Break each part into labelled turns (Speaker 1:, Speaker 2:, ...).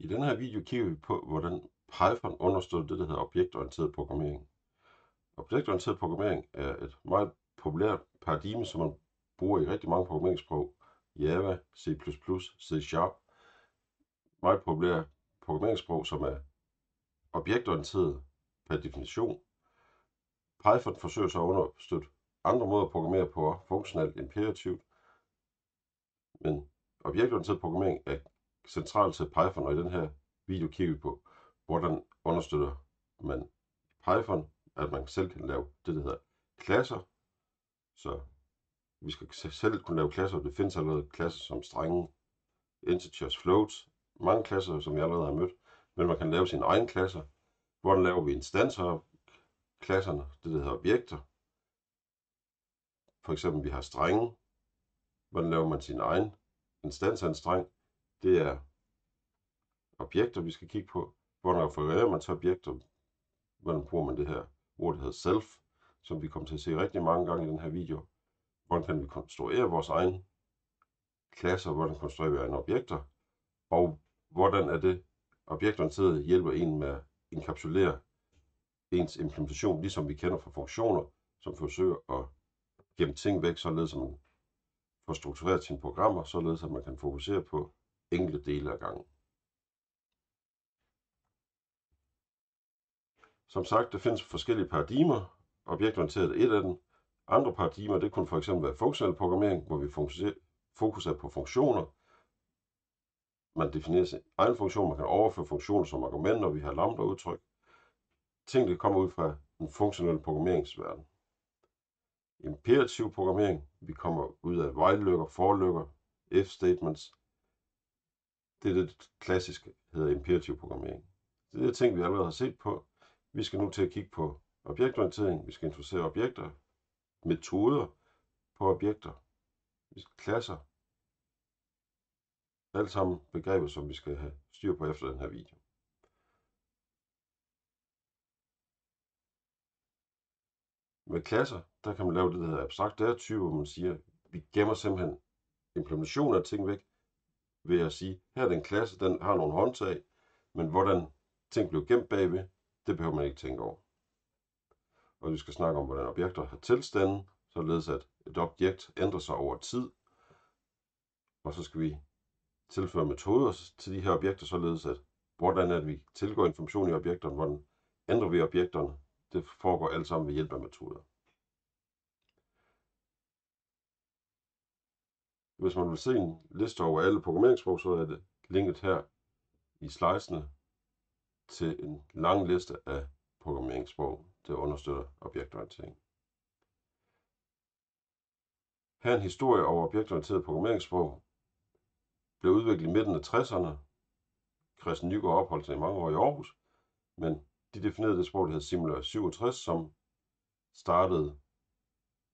Speaker 1: I denne her video kigger vi på, hvordan Python understøtter det, der hedder objektorienteret programmering. Objektorienteret programmering er et meget populært paradigme, som man bruger i rigtig mange programmeringssprog. Java, C++, C Sharp. Meget populære programmeringssprog, som er objektorienteret per definition. Python forsøger så at understøtte andre måder at programmere på, funktionelt imperativt. Men objektorienteret programmering er centralt til Python, og i den her video kigger vi på, hvordan understøtter man Python, at man selv kan lave det, der hedder klasser. Så vi skal selv kunne lave klasser. Det findes allerede klasser som strenge, integers, floats, mange klasser, som jeg allerede har mødt. Men man kan lave sine egne klasser. Hvordan laver vi instanser af klasserne, det der hedder objekter. For eksempel, vi har strenge. Hvordan laver man sin egen instans af en streng? Det er objekter, vi skal kigge på. Hvordan refererer man til objekter? Hvordan bruger man det her ord, der hedder self, som vi kommer til at se rigtig mange gange i den her video. Hvordan kan vi konstruere vores egen klasser? Hvordan konstruerer vi egne objekter? Og hvordan er det objektorienteret hjælper en med at enkapsulere ens implementation, ligesom vi kender fra funktioner, som forsøger at gemme ting væk, således at man får struktureret sine programmer, således at man kan fokusere på enkelte dele af gangen. Som sagt, der findes forskellige paradigmer. Objektorienteret er et af dem. Andre paradigmer, det kunne for eksempel være funktionel programmering, hvor vi fokuserer på funktioner. Man definerer sin egen funktion, man kan overføre funktioner som argumenter, vi har lambda-udtryk. Ting, der kommer ud fra en funktionel programmeringsverden. Imperativ programmering, vi kommer ud af while-lykker, for-lykker, if-statements. Det det klassisk hedder imperativ programmering. Det er ting, vi allerede har set på. Vi skal nu til at kigge på objektorientering. Vi skal introducere objekter, metoder på objekter, vi skal klasser. Alt sammen begreber, som vi skal have styr på efter den her video. Med klasser, der kan man lave det, der hedder abstrakt datatype, hvor man siger, at vi gemmer simpelthen implementationer af ting væk, ved at sige, her er den klasse, den har nogle håndtag, men hvordan ting bliver gemt bagved, det behøver man ikke tænke over. Og vi skal snakke om, hvordan objekter har tilstande, således at et objekt ændrer sig over tid. Og så skal vi tilføre metoder til de her objekter, således at hvordan at vi tilgår information i objekterne, hvordan ændrer vi objekterne. Det foregår alt sammen ved hjælp af metoder. Hvis man vil se en liste over alle programmeringssprog, så er det linket her i slidesene til en lang liste af programmeringssprog, der understøtter objektorientering. Her en historie over objektorienteret programmeringssprog blev udviklet i midten af 60'erne. Christian Nygaard opholdt sig i mange år i Aarhus, men de definerede det sprog, der hedder Simula 67, som startede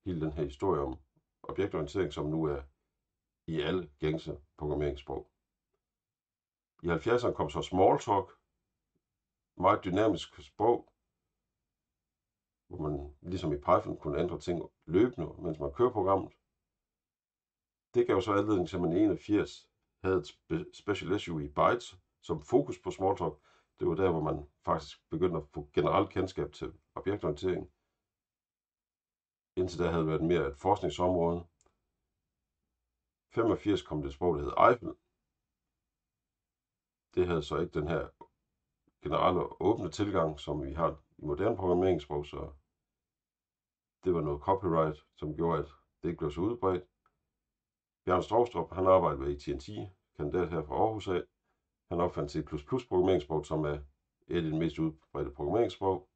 Speaker 1: hele den her historie om objektorientering, som nu er i alle gængse programmeringssprog. I 70'erne kom så Smalltalk, meget dynamisk sprog, hvor man ligesom i Python kunne ændre ting løbende, mens man kører programmet. Det gav så anledning til, at man i 81 havde et special issue i Bytes som fokus på Smalltalk. Det var der, hvor man faktisk begyndte at få generelt kendskab til objektorientering. Indtil da havde det været mere et forskningsområde. 85 kom det sprog, der hed Eiffel. Det havde så ikke den her generelle åbne tilgang, som vi har i moderne programmeringssprog, så det var noget copyright, som gjorde, at det ikke blev så udbredt. Bjørn Strovstrup, han arbejdede ved AT&T, kandidat her fra Aarhus af. Han opfandt C++ programmeringssprog, som er et af de mest udbredte programmeringssprog.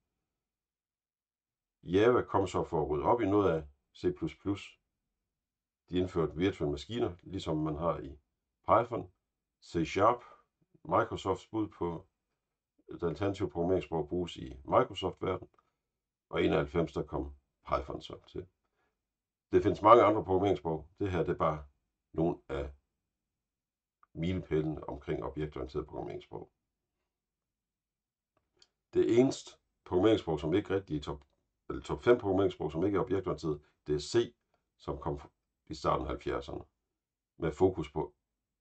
Speaker 1: Java kom så for at rydde op i noget af C++. De indførte virtuelle maskiner, ligesom man har i Python. C Sharp, Microsofts bud på et alternativt programmeringssprog bruges i Microsoft-verden. Og 91 der kom Python så til. Det findes mange andre programmeringssprog. Det her det er bare nogle af milepælene omkring objektorienteret programmeringssprog. Det eneste programmeringssprog, som ikke rigtig er top, eller top 5 programmeringssprog, som ikke er objektorienteret, det er C, som kom i starten af 70'erne, med fokus på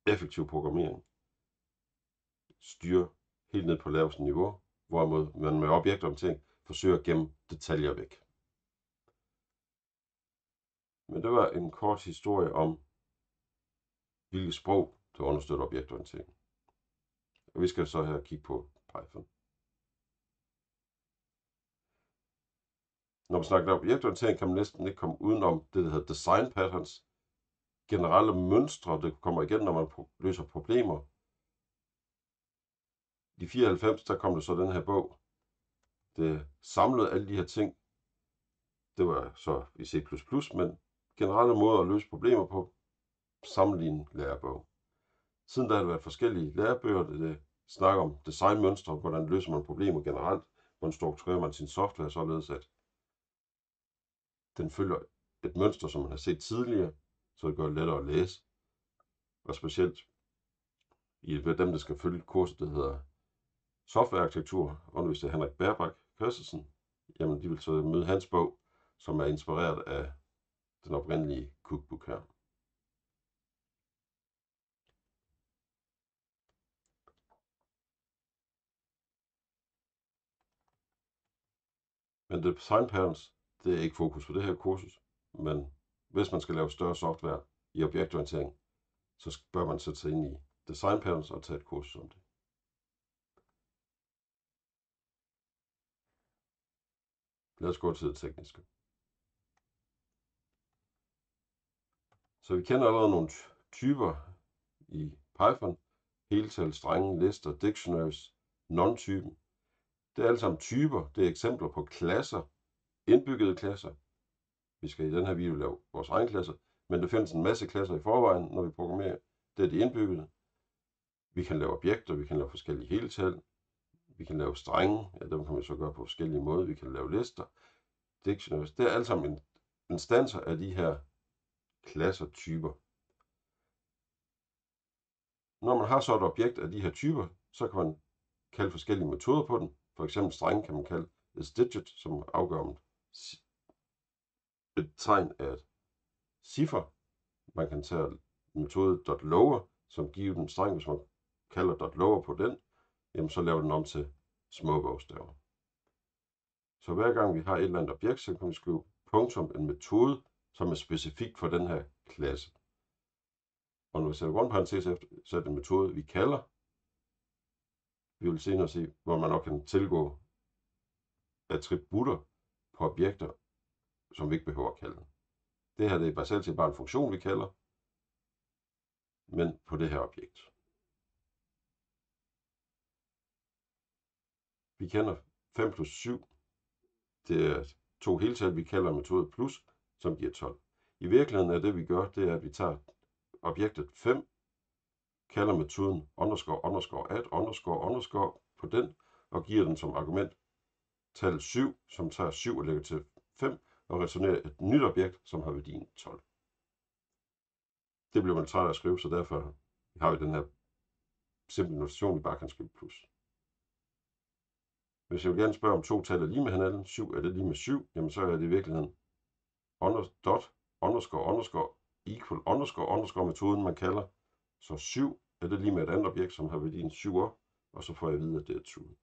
Speaker 1: effektiv programmering. styre helt ned på laveste niveau, hvorimod man med objektorientering forsøger at gemme detaljer væk. Men det var en kort historie om, hvilket sprog, der understøtter objektorientering. Og vi skal så her kigge på Python. Når man snakker om objektorientering, kan man næsten ikke komme udenom det, der hedder design patterns. Generelle mønstre, der kommer igen, når man løser problemer. I 94, der kom der så den her bog. Det samlede alle de her ting. Det var så i C++, men generelle måder at løse problemer på, sammenligne lærebog. Siden der har der været forskellige lærebøger, der snakker om designmønstre, hvordan løser man problemer generelt, hvordan strukturerer man sin software, således at den følger et mønster, som man har set tidligere, så det gør det lettere at læse. Og specielt i dem, der skal følge kurset, der hedder softwarearkitektur, undervist af Henrik Bærbak Christensen, jamen de vil så møde hans bog, som er inspireret af den oprindelige cookbook her. Men design patterns, det er ikke fokus på det her kursus, men hvis man skal lave større software i objektorientering, så bør man sætte sig ind i design patterns og tage et kursus om det. Lad os gå til det tekniske. Så vi kender allerede nogle typer i Python. Heltal, strenge, lister, dictionaries, non-typen. Det er alle sammen typer. Det er eksempler på klasser, indbyggede klasser. Vi skal i den her video lave vores egen klasser, men der findes en masse klasser i forvejen, når vi programmerer. Det er de indbyggede. Vi kan lave objekter, vi kan lave forskellige heltal, vi kan lave strenge, ja, dem kan man så gøre på forskellige måder. Vi kan lave lister, dictionaries. Det er alt sammen instanser af de her klasser typer. Når man har så et objekt af de her typer, så kan man kalde forskellige metoder på den. For eksempel streng kan man kalde et digit, som afgør om et tegn af et ciffer. Man kan tage metode .lower, som giver den streng, hvis man kalder .lower på den, jamen så laver den om til små bogstaver. Så hver gang vi har et eller andet objekt, så kan vi skrive punktum en metode, som er specifik for den her klasse. Og når vi sætter grundparentes efter, så er det en metode, vi kalder. Vi vil senere se, hvor man nok kan tilgå attributter på objekter, som vi ikke behøver at kalde. Det her det er bare selv til bare en funktion, vi kalder, men på det her objekt. Vi kender 5 plus 7. Det er to heltal, vi kalder metode plus, som giver 12. I virkeligheden er det, vi gør, det er, at vi tager objektet 5, kalder metoden underscore underscore add underscore underscore på den, og giver den som argument tal 7, som tager 7 og lægger til 5, og returnerer et nyt objekt, som har værdien 12. Det bliver man træt af at skrive, så derfor har vi den her simple notation, vi bare kan skrive plus. Hvis jeg vil gerne spørge, om to tal er lige med hinanden, 7 er det lige med 7, jamen så er det i virkeligheden under, dot, underscore, underscore, equal, underscore, underscore metoden, man kalder. Så 7 er det lige med et andet objekt, som har værdien 7 og så får jeg at vide, at det er true.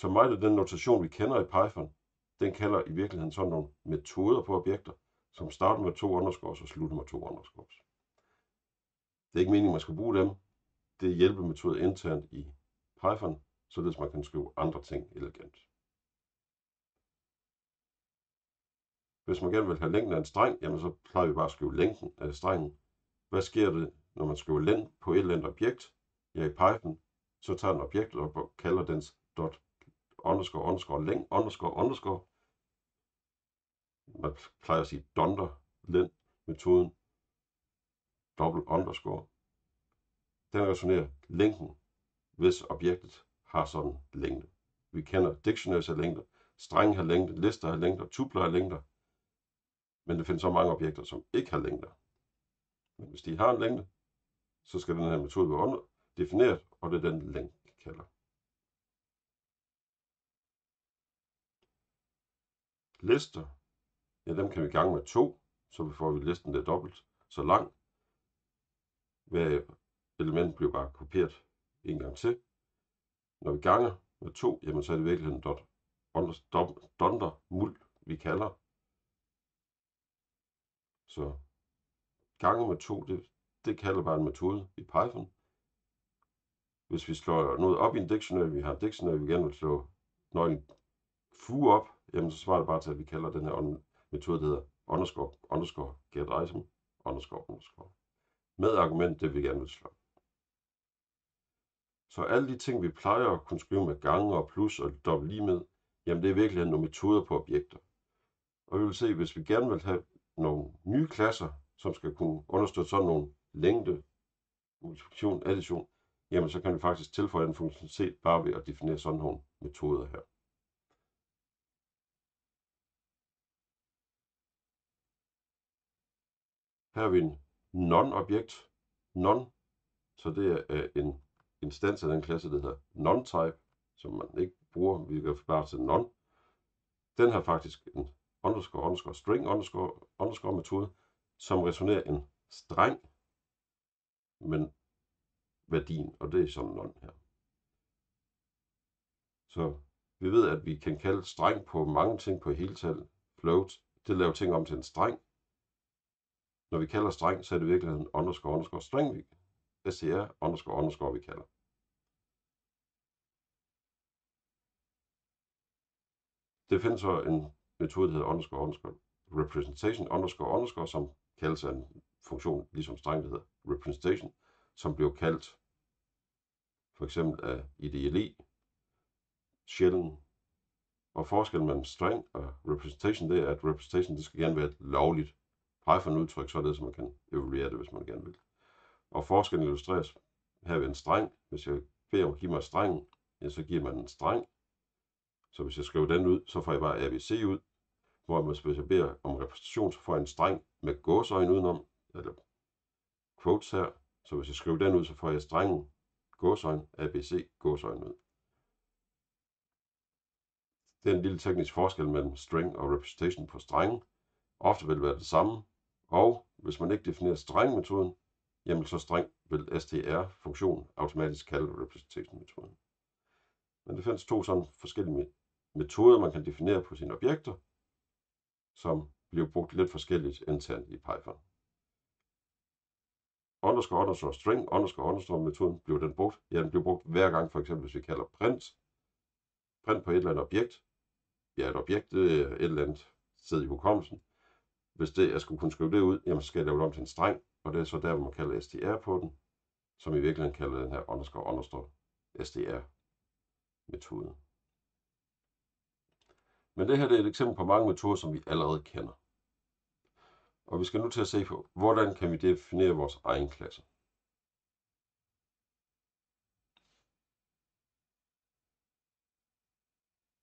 Speaker 1: Så meget af den notation, vi kender i Python, den kalder i virkeligheden sådan nogle metoder på objekter, som starter med to underscores og slutter med to underscores. Det er ikke meningen, at man skal bruge dem. Det er hjælpemetoder internt i Python, således man kan skrive andre ting elegant. Hvis man gerne vil have længden af en streng, jamen så plejer vi bare at skrive længden af strengen. Hvad sker det, når man skriver længden på et eller andet objekt? Ja, i Python, så tager den objektet op og kalder dens dot underscore underscore læng underscore underscore. Man plejer at sige donder læng, metoden dobbelt underscore. Den resonerer længden, hvis objektet har sådan længde. Vi kender dictionaries af længde, strenge har længde, lister har længder, tupler har længder. Men der findes så mange objekter, som ikke har længder. Men hvis de har en længde, så skal den her metode være defineret, og det er den længde, vi kalder. Lister, ja dem kan vi gange med to, så vi får vi listen der dobbelt så lang. Hver element bliver bare kopieret en gang til. Når vi ganger med 2, jamen så er det i virkeligheden dot, donder muld, vi kalder. Så gange med 2, det, det kalder bare en metode i Python. Hvis vi slår noget op i en dictionary, vi har en dictionary, vi gerne vil slå nøglen fu op, jamen så svarer det bare til, at vi kalder den her metode, der hedder underscore, underscore, get item, underscore, underscore. Med argument, det vi gerne vil slå. Så alle de ting, vi plejer at kunne skrive med gange og plus og dobbelt lige med, jamen det er virkelig nogle metoder på objekter. Og vi vil se, hvis vi gerne vil have nogle nye klasser, som skal kunne understøtte sådan nogle længde, multiplikation, addition, jamen så kan vi faktisk tilføje den funktionalitet bare ved at definere sådan nogle metoder her. Her har vi en non-objekt, non, så det er øh, en instans af den klasse, der hedder non-type, som man ikke bruger, vi kan bare til non. Den har faktisk en underscore, underscore, string, underscore, underscore metode, som resonerer en streng, men værdien, og det er sådan non her. Så vi ved, at vi kan kalde streng på mange ting på heltal, float, det laver ting om til en streng. Når vi kalder streng, så er det virkelig en underscore, underscore streng, vi SCR, underscore, underscore, vi kalder. Det findes så en metode, der hedder underscore, underscore, representation, underscore, underscore, som kaldes af en funktion, ligesom streng, der hedder representation, som blev kaldt for eksempel af IDLE, sjældent. Og forskellen mellem string og representation, det er, at representation det skal gerne være et lovligt Python-udtryk, så er det, som man kan evaluere det, hvis man gerne vil. Og forskellen illustreres her ved en streng. Hvis jeg beder om at give mig strengen, ja, så giver man en streng. Så hvis jeg skriver den ud, så får jeg bare ABC ud. Hvor hvis jeg beder om repræsentation, så får jeg en streng med gåsøjne udenom, eller quotes her. Så hvis jeg skriver den ud, så får jeg strengen gåsøjne, ABC, gåsøjne ud. Det er en lille teknisk forskel mellem string og representation på strenge. Ofte vil det være det samme, og hvis man ikke definerer streng-metoden, jamen så streng vil str-funktion automatisk kalde representation-metoden. Men det findes to sådan forskellige metoder, man kan definere på sine objekter, som bliver brugt lidt forskelligt internt i Python. Underscore, underscore, string, underscore, underscore metoden, bliver den brugt? Ja, den bliver brugt hver gang, for eksempel hvis vi kalder print, print på et eller andet objekt. Ja, et objekt, det er et eller andet sted i hukommelsen. Hvis det, jeg skulle kunne skrive det ud, jamen så skal jeg lave det om til en streng, og det er så der, hvor man kalder str på den, som i virkeligheden kalder den her underscore, underscore, str metode. Men det her det er et eksempel på mange metoder, som vi allerede kender. Og vi skal nu til at se på, hvordan kan vi definere vores egen klasse.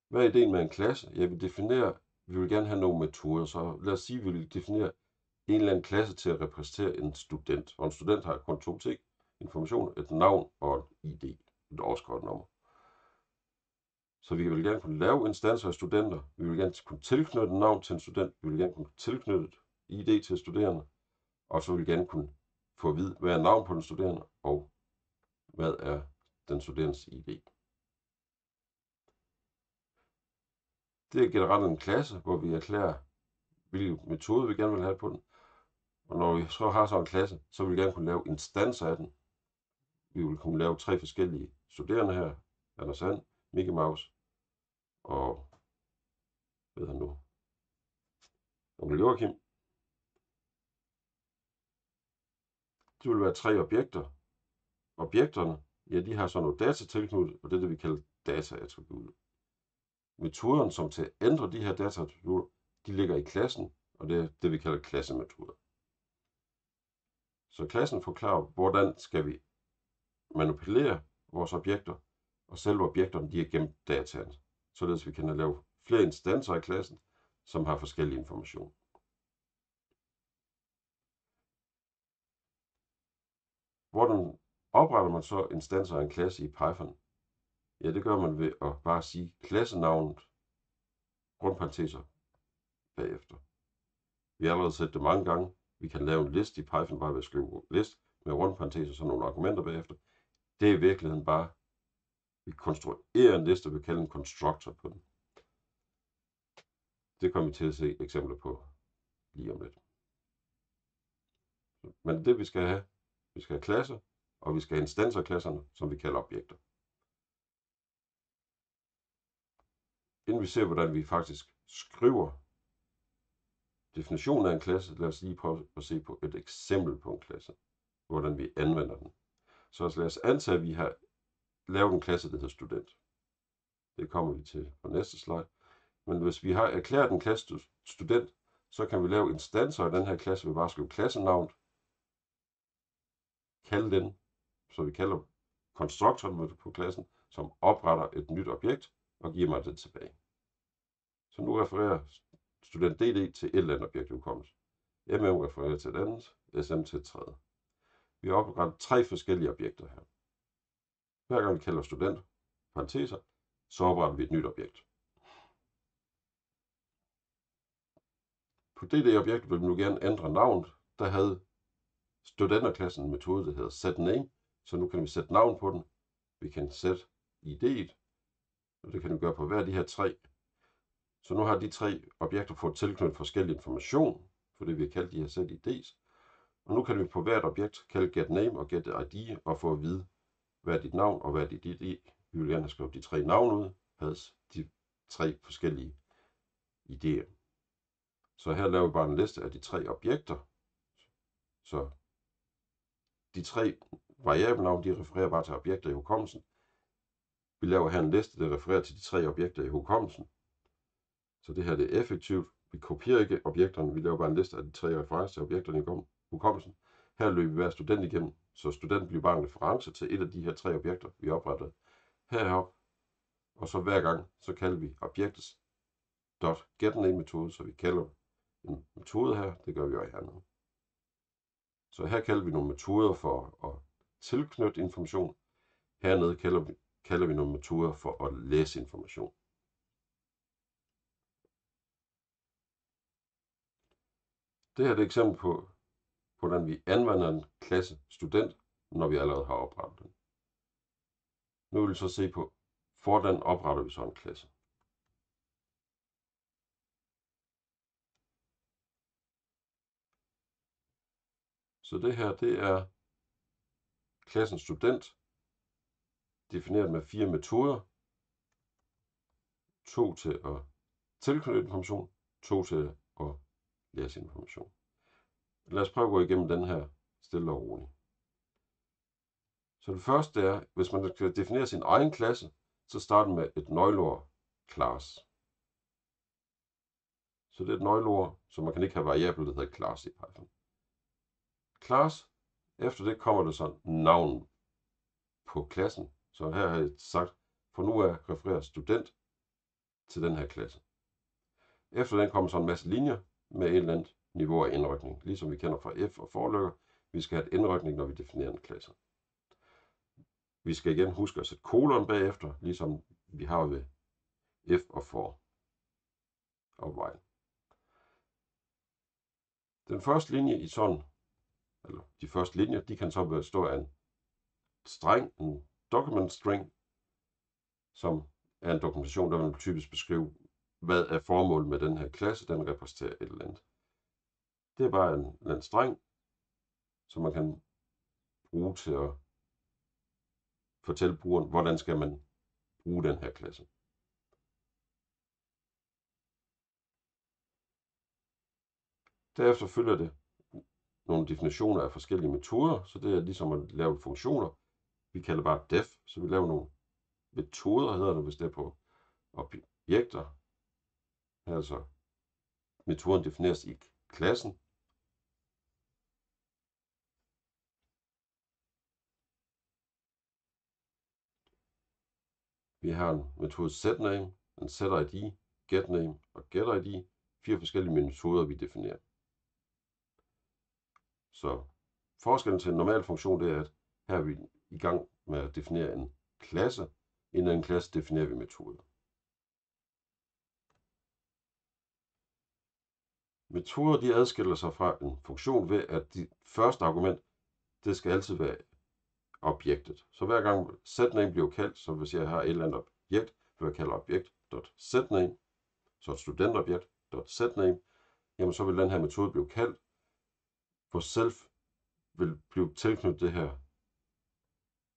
Speaker 1: Hvad er ideen med en klasse? Jeg vil definere, vi vil gerne have nogle metoder, så lad os sige, at vi vil definere en eller anden klasse til at repræsentere en student. Og en student har kun to ting, information, et navn og et ID, et årskortnummer. Så vi vil gerne kunne lave instanser af studenter. Vi vil gerne kunne tilknytte et navn til en student. Vi vil gerne kunne tilknytte ID til studerende. Og så vil vi gerne kunne få at vide, hvad er navn på den studerende, og hvad er den studerendes ID. Det er generelt en klasse, hvor vi erklærer, hvilken metode vi gerne vil have på den. Og når vi så har sådan en klasse, så vil vi gerne kunne lave instanser af den. Vi vil kunne lave tre forskellige studerende her. Anders Sand, Mickey Mouse og hvad han nu? Onkel Joachim. Det vil være tre objekter. Objekterne, ja, de har så noget data tilknyttet, og det er det, vi kalder data-attributter metoderne, som til at ændre de her data, de ligger i klassen, og det er det, vi kalder klassemetoder. Så klassen forklarer, hvordan skal vi manipulere vores objekter, og selve objekterne de er gemt dataen, således vi kan lave flere instanser i klassen, som har forskellige information. Hvordan opretter man så instanser af en klasse i Python? Ja, det gør man ved at bare sige klassenavnet, grundparenteser, bagefter. Vi har allerede set det mange gange. Vi kan lave en liste i Python bare ved at skrive list med rundparenteser og nogle argumenter bagefter. Det er i virkeligheden bare, vi konstruerer en liste, vi kalder en constructor på den. Det kommer vi til at se eksempler på lige om lidt. Men det vi skal have, vi skal have klasser, og vi skal have instanser af klasserne, som vi kalder objekter. Inden vi ser, hvordan vi faktisk skriver definitionen af en klasse, lad os lige prøve at se på et eksempel på en klasse, hvordan vi anvender den. Så lad os antage, at vi har lavet en klasse, der hedder student. Det kommer vi til på næste slide. Men hvis vi har erklæret en klasse student, så kan vi lave instanser af den her klasse ved bare at skrive klassenavn, kalde den, så vi kalder konstruktoren på klassen, som opretter et nyt objekt og giver mig det tilbage. Så nu refererer student DD til et eller andet objekt i hukommelse. MM refererer til et andet, SM til et tredje. Vi har oprettet tre forskellige objekter her. Hver gang vi kalder student, parenteser, så opretter vi et nyt objekt. På DD-objekt vil vi nu gerne ændre navnet. Der havde studenterklassen en metode, der hedder setName, så nu kan vi sætte navn på den. Vi kan sætte ID'et, og det kan den gøre på hver af de her tre. Så nu har de tre objekter fået tilknyttet forskellig information, for det vi har kaldt de her set ID's. Og nu kan vi på hvert objekt kalde getName og getID og få at vide, hvad er dit navn og hvad er dit ID. Vi vil gerne have skrevet de tre navne ud, pas de tre forskellige idéer. Så her laver vi bare en liste af de tre objekter. Så de tre variablenavne, de refererer bare til objekter i hukommelsen. Vi laver her en liste, der refererer til de tre objekter i hukommelsen. Så det her det er effektivt. Vi kopierer ikke objekterne, vi laver bare en liste af de tre referencer til objekterne i hukommelsen. Her løber vi hver student igennem, så studenten bliver bare en reference til et af de her tre objekter, vi opretter heroppe. Og så hver gang, så kalder vi objektets dot .getName metode, så vi kalder en metode her, det gør vi jo nu. Så her kalder vi nogle metoder for at tilknytte information. Hernede kalder vi, kalder vi nogle metoder for at læse information. Det her er et eksempel på, hvordan vi anvender en klasse student, når vi allerede har oprettet den. Nu vil vi så se på, hvordan opretter vi så en klasse. Så det her, det er klassen student, defineret med fire metoder. To til at tilknytte information, to til at læse information. Lad os prøve at gå igennem den her stille og roligt. Så det første er, hvis man skal definere sin egen klasse, så starter med et nøgleord class. Så det er et nøgleord, så man kan ikke have variabler, der hedder class i Python. Class, efter det kommer der så navn på klassen. Så her har jeg sagt, for nu er refererer student til den her klasse. Efter den kommer så en masse linjer med et eller andet niveau af indrykning, ligesom vi kender fra F og forlykker. Vi skal have et indrykning, når vi definerer en klasse. Vi skal igen huske at sætte kolon bagefter, ligesom vi har ved F og for og while. Den første linje i sådan eller de første linjer, de kan så bestå af en streng, en document string, som er en dokumentation, der vil typisk beskrive, hvad er formålet med den her klasse, den repræsenterer et eller andet. Det er bare en, en streng, som man kan bruge til at fortælle brugeren, hvordan skal man bruge den her klasse. Derefter følger det nogle definitioner af forskellige metoder, så det er ligesom at lave funktioner. Vi kalder bare def, så vi laver nogle metoder, hedder det, hvis det er på objekter. Altså, metoden defineres i klassen. Vi har en metode setName, en setID, getName og getID. Fire forskellige metoder, vi definerer. Så forskellen til en normal funktion, det er, at her er vi i gang med at definere en klasse. Inden en klasse definerer vi metode. Metoder de adskiller sig fra en funktion ved, at det første argument, det skal altid være objektet. Så hver gang setName bliver kaldt, så hvis jeg har et eller andet objekt, vil jeg kalde objekt.setName, så et studentobjekt.setName, jamen så vil den her metode blive kaldt, hvor self vil blive tilknyttet det her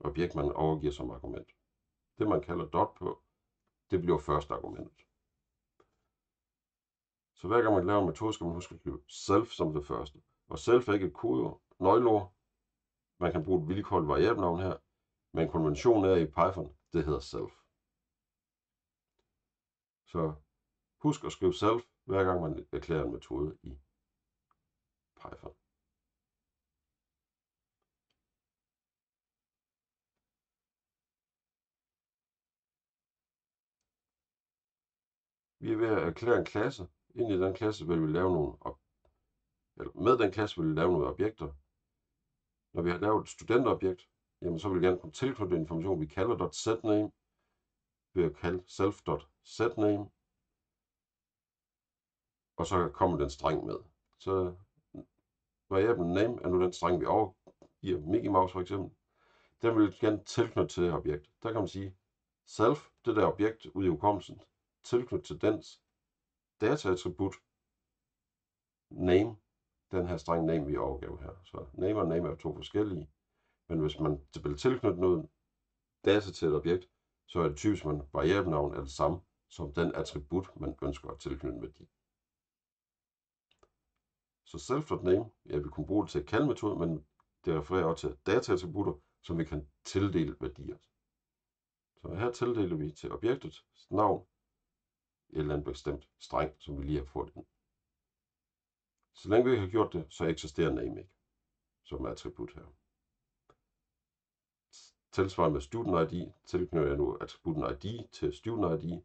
Speaker 1: objekt, man overgiver som argument. Det man kalder dot på, det bliver første argument. Så hver gang man laver en metode, skal man huske at skrive self som det første. Og self er ikke et kodeord, nøgleord. Man kan bruge et vilkårligt variabelnavn her, men konventionen er i Python, det hedder self. Så husk at skrive self, hver gang man erklærer en metode i Python. Vi er ved at erklære en klasse. Ind i den klasse vil vi lave nogle eller med den klasse vil vi lave nogle objekter. Når vi har lavet et studentobjekt, jamen så vil vi gerne kunne tilknytte information, vi kalder .setName, ved at kalde self.setName, og så kommer den streng med. Så variablen name er nu den streng, vi overgiver Mickey Mouse for eksempel. Den vil gerne tilknytte til det her objekt. Der kan man sige, self, det der objekt ude i hukommelsen, tilknyttet til dens dataattribut name, den her streng name, vi overgav her. Så name og name er to forskellige. Men hvis man vil tilknytte noget data til et objekt, så er det typisk, at variabelnavn er det samme som den attribut, man ønsker at tilknytte værdi. Så self.name, ja, vi kunne bruge det til at kalde metode, men det refererer også til dataattributter, som vi kan tildele værdier. Så her tildeler vi til objektet navn et eller andet bestemt streng, som vi lige har fået ind. Så længe vi har gjort det, så eksisterer name ikke som attribut her. Tilsvarende med student ID, tilknytter jeg nu attributen ID til student ID.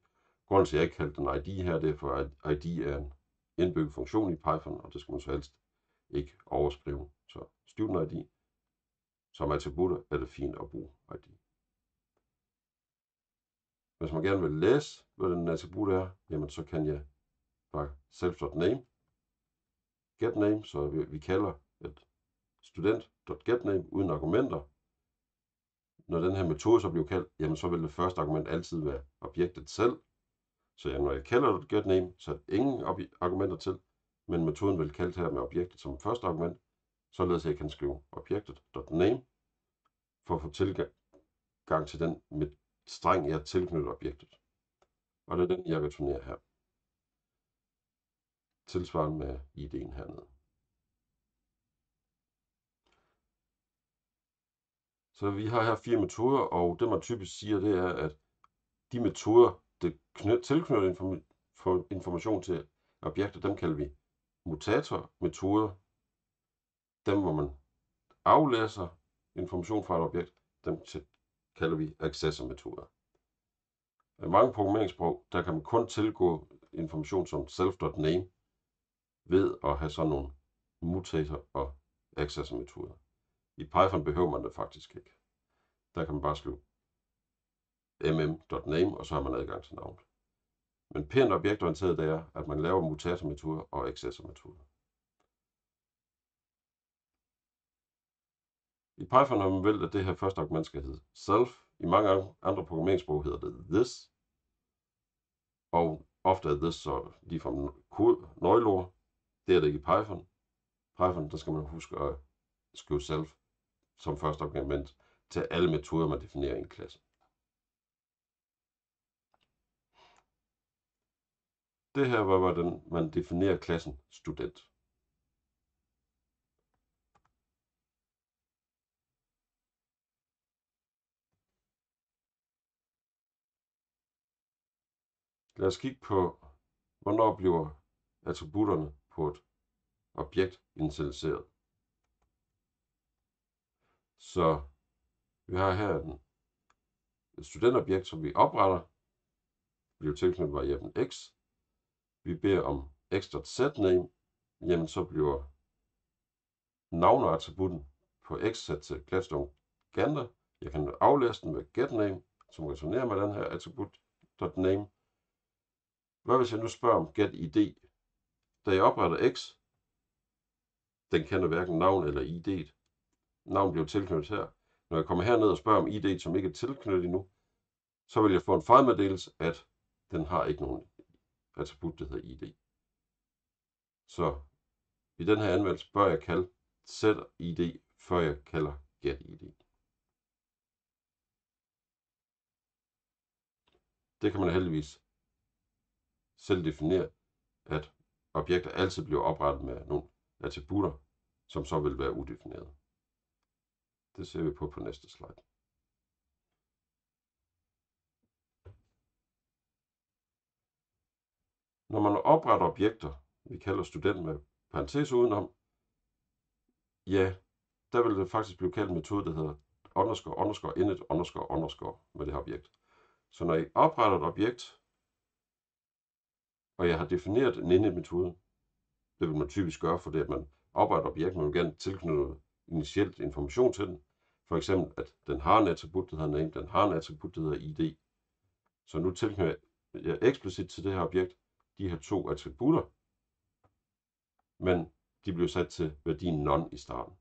Speaker 1: Grunden til, at jeg ikke kaldte den ID her, det er for, at ID er en indbygget funktion i Python, og det skal man så helst ikke overskrive. Så student ID som attributter er det fint at bruge ID. Hvis man gerne vil læse, hvad den attribut er, jamen så kan jeg bare self.name getName, så vi, vi kalder et student.getName uden argumenter. Når den her metode så bliver kaldt, jamen så vil det første argument altid være objektet selv. Så jamen, når jeg kalder getName, så er ingen argumenter til, men metoden vil kalde her med objektet som første argument, således jeg kan skrive objektet.name for at få tilgang til den med streng, jeg tilknytter objektet. Og det er den, jeg returnerer her tilsvarende med id'en hernede. Så vi har her fire metoder, og det man typisk siger, det er, at de metoder, det tilknytter information til objekter, dem kalder vi mutatormetoder. Dem, hvor man aflæser information fra et objekt, dem kalder vi accessormetoder. I mange programmeringssprog, der kan man kun tilgå information som self.name, ved at have sådan nogle mutator og accessor metoder. I Python behøver man det faktisk ikke. Der kan man bare skrive mm.name, og så har man adgang til navnet. Men pænt objektorienteret det er, at man laver mutatormetoder og accessormetoder. I Python har man valgt, at det her første argument skal hedde self. I mange andre programmeringssprog hedder det this. Og ofte er this så ligefrem kode, nøgleord, det er det ikke i Python. Python, der skal man huske at skrive self som første argument til alle metoder, man definerer i en klasse. Det her var, hvordan man definerer klassen student. Lad os kigge på, hvornår bliver attributterne på et objekt initialiseret. Så vi har her en, et studentobjekt, som vi opretter, bliver tilknyttet variablen x. Vi beder om x.setName, jamen så bliver navneattributten på x sat til Gladstone Gander. Jeg kan aflæse den med getName, som returnerer med den her attribut.name. Hvad hvis jeg nu spørger om get ID? Da jeg opretter X, den kender hverken navn eller ID. Navn bliver tilknyttet her, Når jeg kommer herned og spørger om ID, som ikke er tilknyttet endnu, så vil jeg få en fejlmeddelelse, at den har ikke nogen attribut, der hedder ID. Så i den her anvendelse bør jeg kalde set ID, før jeg kalder get ID. Det kan man heldigvis selv definere, at objekter altid bliver oprettet med nogle attributter, som så vil være udefinerede. Det ser vi på på næste slide. Når man opretter objekter, vi kalder student med parentes udenom, ja, der vil det faktisk blive kaldt en metode, der hedder underscore, underscore, init, underscore, underscore med det her objekt. Så når I opretter et objekt, og jeg har defineret en init-metode, det vil man typisk gøre, for det at man opretter et objekt, man vil gerne tilknytte initielt information til den. For eksempel, at den har en attribut, der hedder name, den har en attribut, der hedder id. Så nu tilknytter jeg eksplicit til det her objekt de her to attributter, men de bliver sat til værdien none i starten.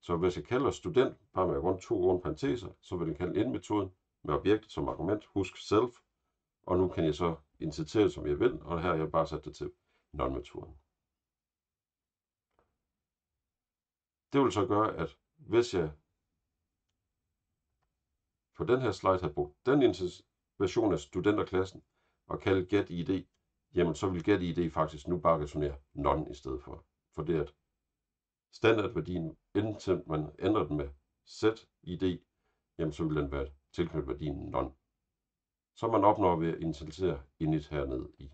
Speaker 1: Så hvis jeg kalder student bare med rundt to runde parenteser, så vil den kalde ind-metoden med objektet som argument, husk self, og nu kan jeg så initiativet, som jeg vil, og her har jeg bare sat det til non-metoden. Det vil så gøre, at hvis jeg på den her slide havde brugt den version af studenterklassen og kaldt getID, jamen så vil getID faktisk nu bare returnere non i stedet for. For det at standardværdien, indtil man ændrer den med setID, jamen så vil den være tilknyttet værdien non som man opnår ved at initialisere init hernede i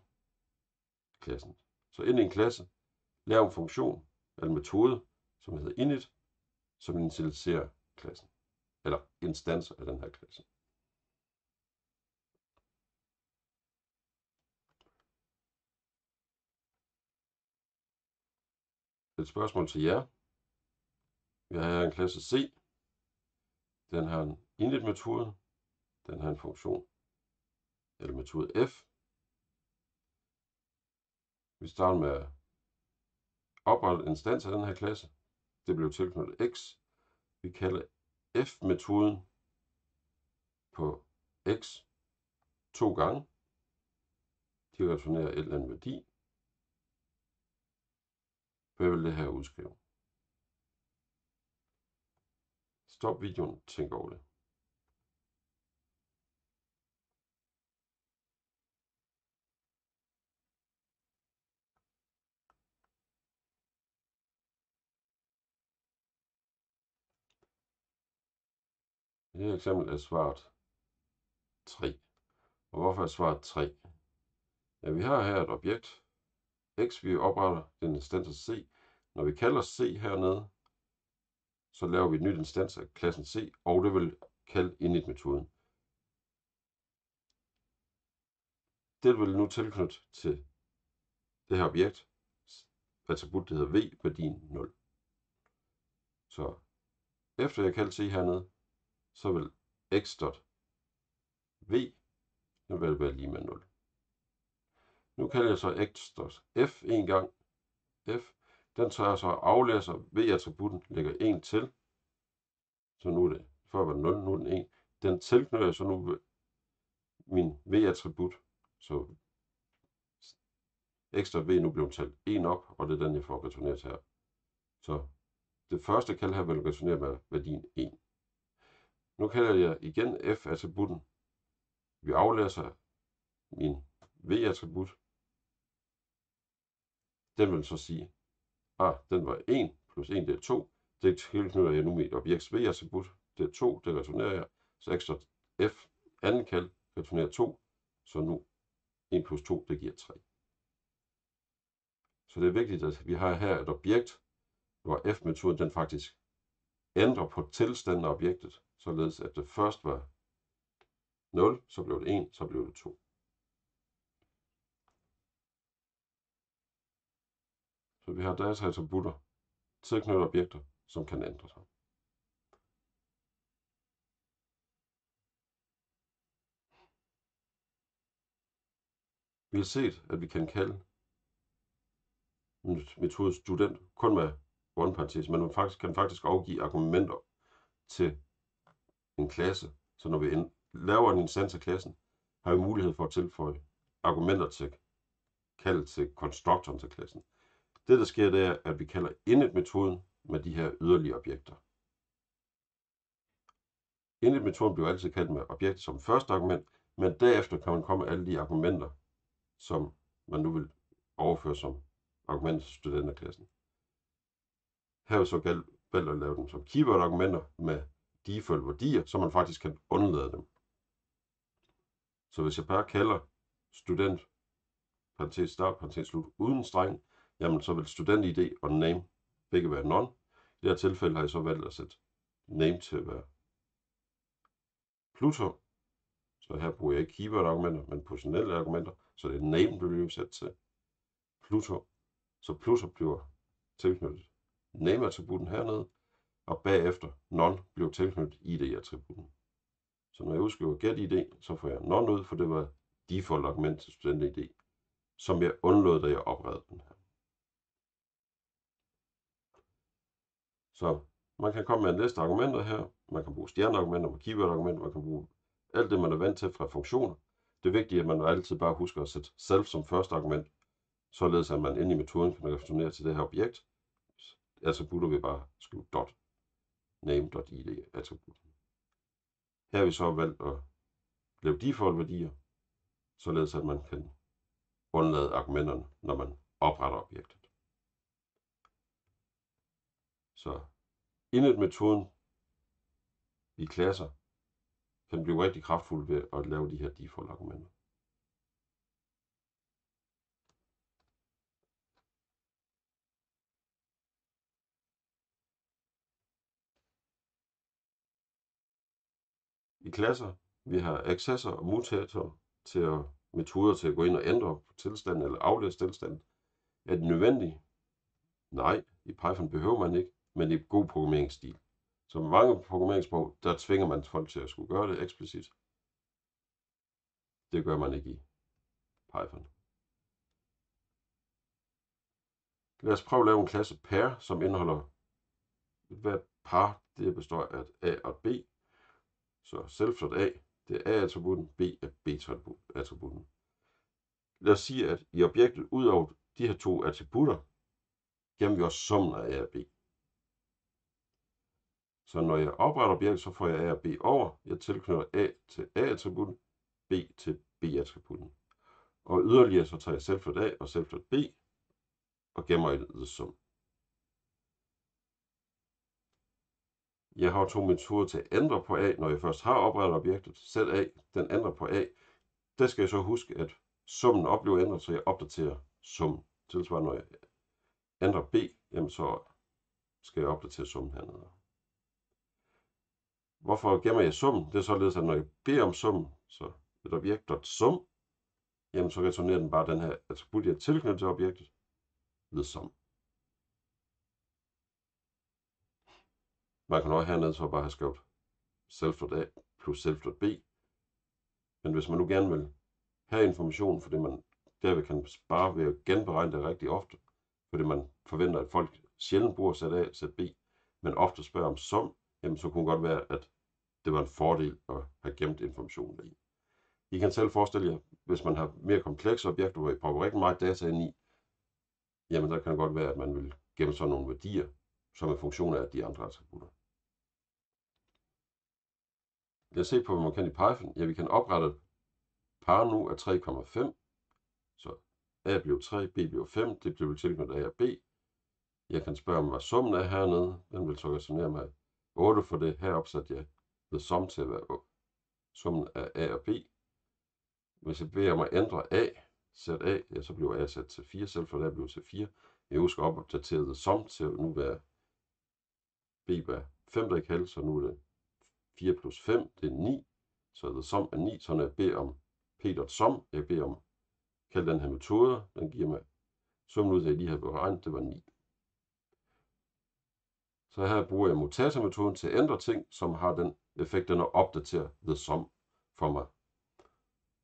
Speaker 1: klassen. Så ind i en klasse, lav en funktion, eller en metode, som hedder init, som initialiserer klassen, eller instanser af den her klasse. Et spørgsmål til jer. Vi har her en klasse C. Den har en init-metode. Den har en funktion, eller metode f. Vi starter med at oprette en instans af den her klasse. Det blev tilknyttet x. Vi kalder f-metoden på x to gange. De returnerer et eller andet værdi. Hvad vil det her udskrive? Stop videoen, tænk over det. I det eksempel er svaret 3. Og hvorfor er svaret 3? Ja, vi har her et objekt, x, vi opretter den instans af c. Når vi kalder c hernede, så laver vi et nyt instans af klassen c, og det vil kalde init-metoden. Det vil nu tilknytte til det her objekt, attribut, der hedder v, værdien 0. Så efter jeg kalder c hernede, så vil x dot v vil være lige med 0. Nu kalder jeg så x dot f en gang. f, den tager så aflæser v-attributten, lægger 1 til. Så nu er det, før var det 0, nu er den 1. Den tilknytter så nu min v-attribut, så x dot v nu bliver talt 1 op, og det er den, jeg får returneret her. Så det første kald her vil returnere med værdien 1. Nu kalder jeg igen f-attributten. Vi aflæser min v-attribut. Den vil så sige, ah, den var 1 plus 1, det er 2. Det tilknytter jeg nu mit objekts v-attribut. Det er 2, det returnerer jeg. Så ekstra f anden kald returnerer 2. Så nu 1 plus 2, det giver 3. Så det er vigtigt, at vi har her et objekt, hvor f-metoden den faktisk ændrer på tilstanden af objektet således at det først var 0, så blev det 1, så blev det 2. Så vi har dataattributter, tilknyttede objekter, som kan ændre sig. Vi har set, at vi kan kalde metode student kun med one parentes, men man faktisk, kan faktisk afgive argumenter til en klasse. Så når vi laver en instans af klassen, har vi mulighed for at tilføje argumenter til kaldet til konstruktoren til klassen. Det, der sker, det er, at vi kalder init-metoden med de her yderligere objekter. Init-metoden bliver altid kaldt med objekt som første argument, men derefter kan man komme med alle de argumenter, som man nu vil overføre som argumenter til studenterklassen. Her er så valgt at lave dem som keyword-argumenter med default værdier, så man faktisk kan undlade dem. Så hvis jeg bare kalder student, parentes start, parentes slut, uden streng, jamen så vil student ID og name begge være none. I det her tilfælde har jeg så valgt at sætte name til at være Pluto. Så her bruger jeg ikke keyword-argumenter, men positionelle argumenter, så det er name, du bliver sat til Pluto. Så Pluto bliver tilknyttet name-attributen hernede, og bagefter non blev tilknyttet id-attributen. Så når jeg udskriver get id, så får jeg non ud, for det var default argument til student id, som jeg undlod, da jeg oprettede den her. Så man kan komme med en liste argumenter her. Man kan bruge stjerneargumenter, man keyword-argumenter, man kan bruge alt det, man er vant til fra funktioner. Det er vigtigt, at man altid bare husker at sætte self som første argument, således at man inde i metoden kan returnere til det her objekt. Altså putter vi bare skrive dot name.id attributen. Her har vi så valgt at lave default værdier, således at man kan undlade argumenterne, når man opretter objektet. Så indet metoden i klasser kan blive rigtig kraftfuld ved at lave de her default argumenter. I klasser. Vi har accessor og mutator til at, metoder til at gå ind og ændre tilstanden eller aflæse tilstanden. Er det nødvendigt? Nej, i Python behøver man ikke, men i god programmeringsstil. Som mange programmeringssprog, der tvinger man folk til at skulle gøre det eksplicit. Det gør man ikke i Python. Lad os prøve at lave en klasse pair, som indeholder hvert par, det består af et A og et B. Så self A, det er A-attributen, B er B-attributen. Lad os sige, at i objektet, ud over de her to attributter, gemmer vi også summen af A og B. Så når jeg opretter objektet, så får jeg A og B over. Jeg tilknytter A til A-attributen, B til B-attributen. Og yderligere så tager jeg self A og self B og gemmer i the sum. Jeg har to metoder til at ændre på A, når jeg først har oprettet objektet. Sæt A, den ændrer på A. Der skal jeg så huske, at summen oplever ændret, så jeg opdaterer summen. Tilsvarende når jeg ændrer B, jamen så skal jeg opdatere summen hernede. Hvorfor gemmer jeg summen? Det er således, at når jeg beder om summen, så et objekt.sum, jamen så returnerer den bare den her attribut, jeg tilknyttet til objektet, ved sum. Man kan også hernede så bare have skrevet self.a plus self.b. Men hvis man nu gerne vil have information, fordi man derved kan spare ved at genberegne det rigtig ofte, fordi man forventer, at folk sjældent bruger sæt A, sæt B, men ofte spørger om som, jamen så kunne det godt være, at det var en fordel at have gemt information i. I kan selv forestille jer, hvis man har mere komplekse objekter, hvor I prøver rigtig meget data ind i, jamen der kan det godt være, at man vil gemme sådan nogle værdier, som er funktioner af de andre attributter. Lad os se på, hvad man kan i Python. Ja, vi kan oprette par nu af 3,5. Så A bliver 3, B bliver 5, det bliver tilknyttet A og B. Jeg kan spørge om, hvad summen er hernede. Den vil så resonere med 8, for det her opsat jeg ved sum til at være summen af A og B. Hvis jeg beder om at ændre A, sæt A, ja, så bliver A sat til 4, selv for det bliver til 4. Jeg husker at opdatere sum til at nu være B var 5, der ikke halv, så nu er det 4 plus 5, det er 9. Så the sum er 9, så når jeg beder om p.sum, jeg beder om, kald den her metode, den giver mig summen ud jeg lige har beregnet, det var 9. Så her bruger jeg mutatormetoden til at ændre ting, som har den effekt, den at opdatere the sum for mig.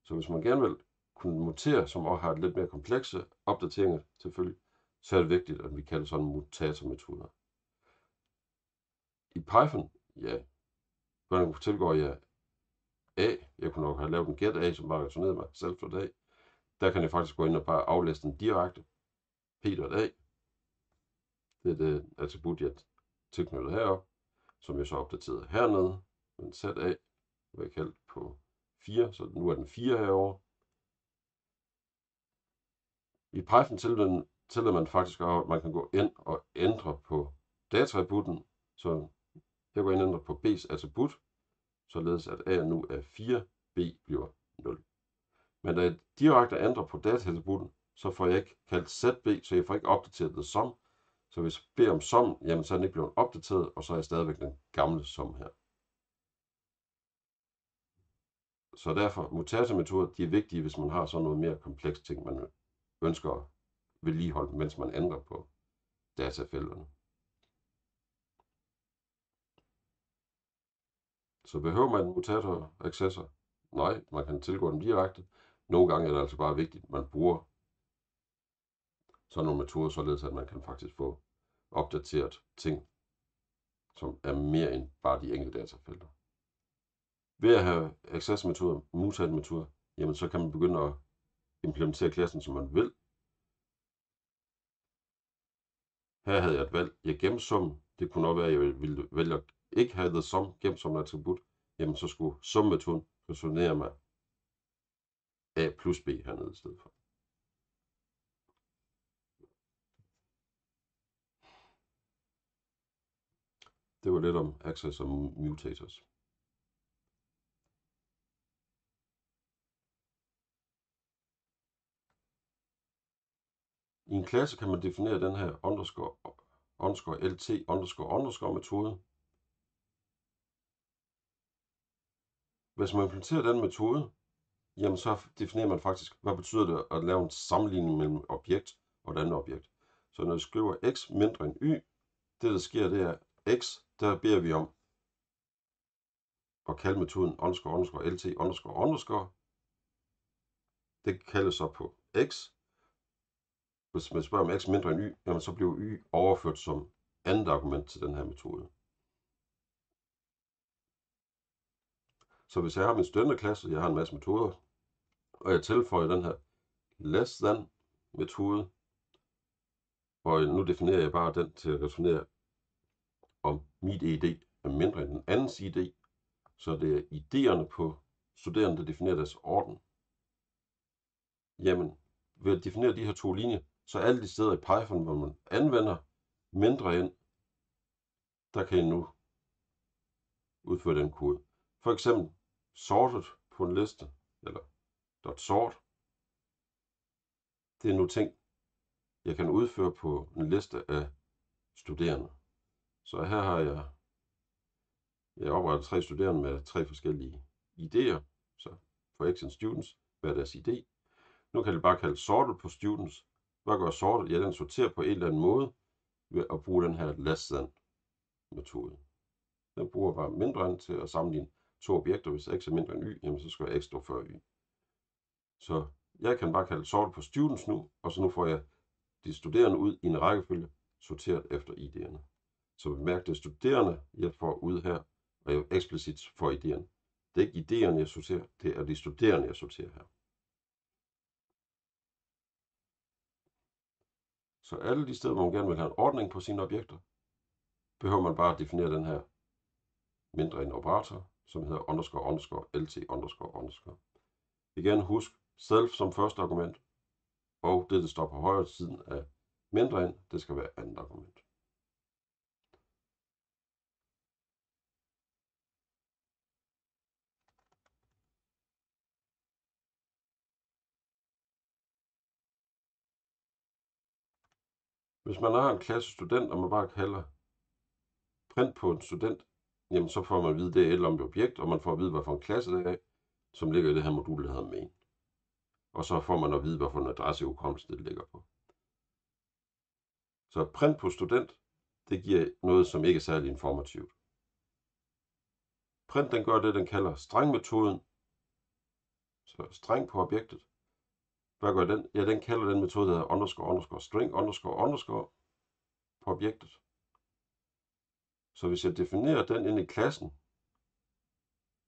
Speaker 1: Så hvis man gerne vil kunne mutere, som også har lidt mere komplekse opdateringer selvfølgelig, så er det vigtigt, at vi kalder sådan mutatormetoder. I Python, ja, hvordan tilgår jeg A. Jeg kunne nok have lavet en get A, som bare returnerede mig selv for dag. Der kan jeg faktisk gå ind og bare aflæse den direkte. P.A. Det er det attribut, jeg tilknyttet herop, som jeg så opdateret hernede. Men sat A, hvad jeg kaldt på 4, så nu er den 4 herover. I Python tillader man faktisk, at man kan gå ind og ændre på dataattributen. Så jeg går ind og ændrer på B's attribut, således at A nu er 4, B bliver 0. Men da jeg direkte ændrer på dataattributen, så får jeg ikke kaldt ZB, så jeg får ikke opdateret det som. Så hvis jeg beder om som, jamen så er den ikke blevet opdateret, og så er jeg stadigvæk den gamle som her. Så derfor, mutatormetoder, de er vigtige, hvis man har sådan noget mere kompleks ting, man ønsker at vedligeholde, mens man ændrer på datafelterne. Så behøver man en mutator accessor? Nej, man kan tilgå dem direkte. Nogle gange er det altså bare vigtigt, at man bruger sådan nogle metoder, således at man kan faktisk få opdateret ting, som er mere end bare de enkelte datafelter. Ved at have access-metoder, mutat-metoder, jamen så kan man begynde at implementere klassen, som man vil. Her havde jeg et valg. Jeg gemte summen. Det kunne nok være, at jeg ville vælge at ikke havde the sum gemt som attribut. Jamen så skulle summetun resonere med A plus B hernede i stedet for. Det var lidt om access og mutators. I en klasse kan man definere den her underscore, underscore lt underscore underscore metode. Hvis man implementerer den metode, jamen så definerer man faktisk, hvad betyder det at lave en sammenligning mellem objekt og et andet objekt. Så når jeg skriver x mindre end y, det der sker, det er x, der beder vi om at kalde metoden underscore underscore lt underscore underscore. Det kaldes så på x, hvis man spørger om x mindre end y, jamen så bliver y overført som andet argument til den her metode. Så hvis jeg har min studenterklasse, jeg har en masse metoder, og jeg tilføjer den her less than metode, og nu definerer jeg bare den til at returnere, om mit ID er mindre end den andens ID, så det er idéerne på studerende, der definerer deres orden. Jamen, ved at definere de her to linjer, så alle de steder i Python, hvor man anvender mindre end, der kan I nu udføre den kode. For eksempel sortet på en liste, eller .sort. Det er nu ting, jeg kan udføre på en liste af studerende. Så her har jeg, jeg oprettet tre studerende med tre forskellige idéer. Så for x and students, hvad er deres idé? Nu kan det bare kalde sortet på students, hvad gør sortet? Ja, den sorterer på en eller anden måde ved at bruge den her less than metode. Den bruger bare mindre end til at sammenligne to objekter. Hvis x er mindre end y, jamen så skal x stå før y. Så jeg kan bare kalde sort på students nu, og så nu får jeg de studerende ud i en rækkefølge, sorteret efter idéerne. Så bemærk, det studerende, jeg får ud her, og jeg eksplicit får idéerne. Det er ikke idéerne, jeg sorterer, det er de studerende, jeg sorterer her. Så alle de steder, hvor man gerne vil have en ordning på sine objekter, behøver man bare at definere den her mindre end operator, som hedder underscore underscore lt underscore underscore. Igen husk self som første argument, og det, der står på højre siden af mindre end, det skal være andet argument. Hvis man har en klasse student, og man bare kalder print på en student, jamen så får man at vide, det er et eller andet objekt, og man får at vide, hvad for en klasse det er, som ligger i det her modul, der hedder main. Og så får man at vide, hvad for en adresse i hukommelsen det ligger på. Så print på student, det giver noget, som ikke er særlig informativt. Print den gør det, den kalder strengmetoden. Så streng på objektet. Hvad gør den? Ja, den kalder den metode, der hedder underscore, underscore, string, underscore, underscore på objektet. Så hvis jeg definerer den ind i klassen,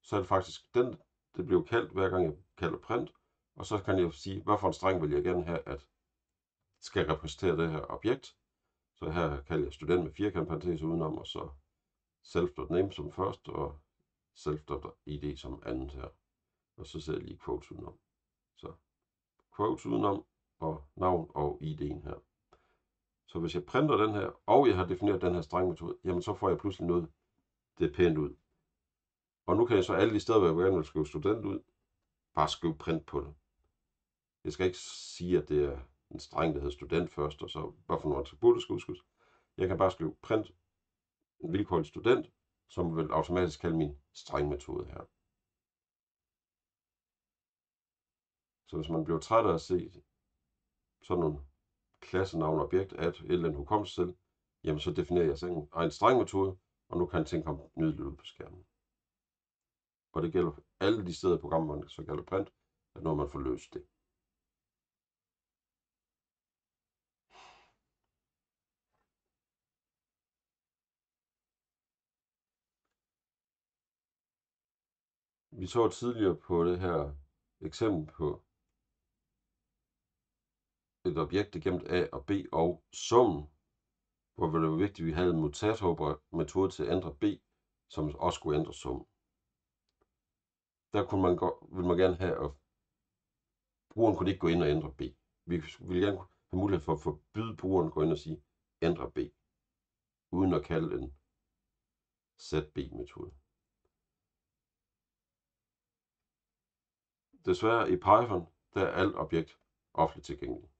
Speaker 1: så er det faktisk den, det bliver kaldt, hver gang jeg kalder print, og så kan jeg sige, hvad for en streng vil jeg gerne have, at skal repræsentere det her objekt. Så her kalder jeg student med firkant parentes udenom, og så self.name som først, og self.id som andet her. Og så sætter jeg lige quotes udenom. Så quotes udenom, og navn og ID'en her. Så hvis jeg printer den her, og jeg har defineret den her strengmetode, jamen så får jeg pludselig noget, det er pænt ud. Og nu kan jeg så alle de steder, hvor jeg gerne vil skrive student ud, bare skrive print på det. Jeg skal ikke sige, at det er en streng, der hedder student først, og så hvorfor for nogle attributter skal udskrives. Jeg kan bare skrive print en vilkårlig student, som vil automatisk kalde min strengmetode her. Så hvis man bliver træt af at se sådan nogle klassenavn objekt at et eller andet hukommelsescelle, jamen så definerer jeg sådan en egen strengmetode, og nu kan ting komme nydeligt ud på skærmen. Og det gælder alle de steder i programmet, man så kalder print, at når man får løst det. Vi så tidligere på det her eksempel på et objekt, igennem gemt A og B og summen, hvor det var vigtigt, at vi havde en mutator-metode til at ændre B, som også skulle ændre summen. Der kunne man, gå, ville man gerne have, at brugeren kunne ikke gå ind og ændre B. Vi ville gerne have mulighed for at forbyde brugeren at gå ind og sige, ændre B, uden at kalde en ZB-metode. Desværre i Python, der er alt objekt offentligt tilgængeligt.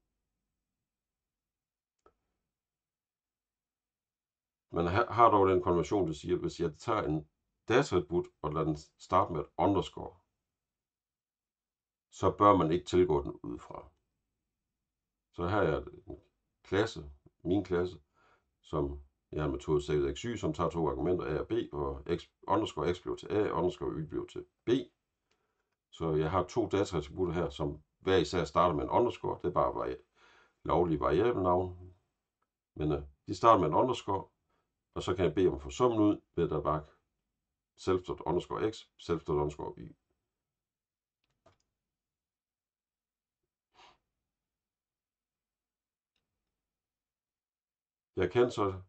Speaker 1: Man har dog den konvention, der siger, at hvis jeg tager en dataattribut og lader den starte med et underscore, så bør man ikke tilgå den udefra. Så her er en klasse, min klasse, som jeg har metode sættet xy, som tager to argumenter a og b, og x, underscore x bliver til a, underscore y bliver til b. Så jeg har to dataattributter her, som hver især starter med en underscore. Det er bare vari lovlige variabelnavn. Men øh, de starter med en underscore, og så kan jeg bede om at få summen ud ved at bare self.underscore x, self.underscore y. Jeg kan så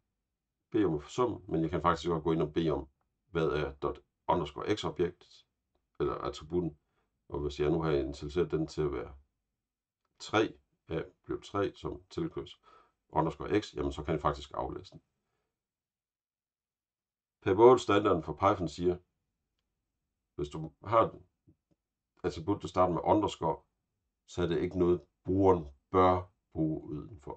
Speaker 1: bede om at få sum, men jeg kan faktisk også gå ind og bede om, hvad er dot underscore x objekt, eller attributen. Og hvis jeg nu har initialiseret den til at være 3, a blev 3 som tilkørs underscore x, jamen så kan jeg faktisk aflæse den. Pivot standarden for Python siger, hvis du har et attribut, der starter med underscore, så er det ikke noget, brugeren bør bruge udenfor.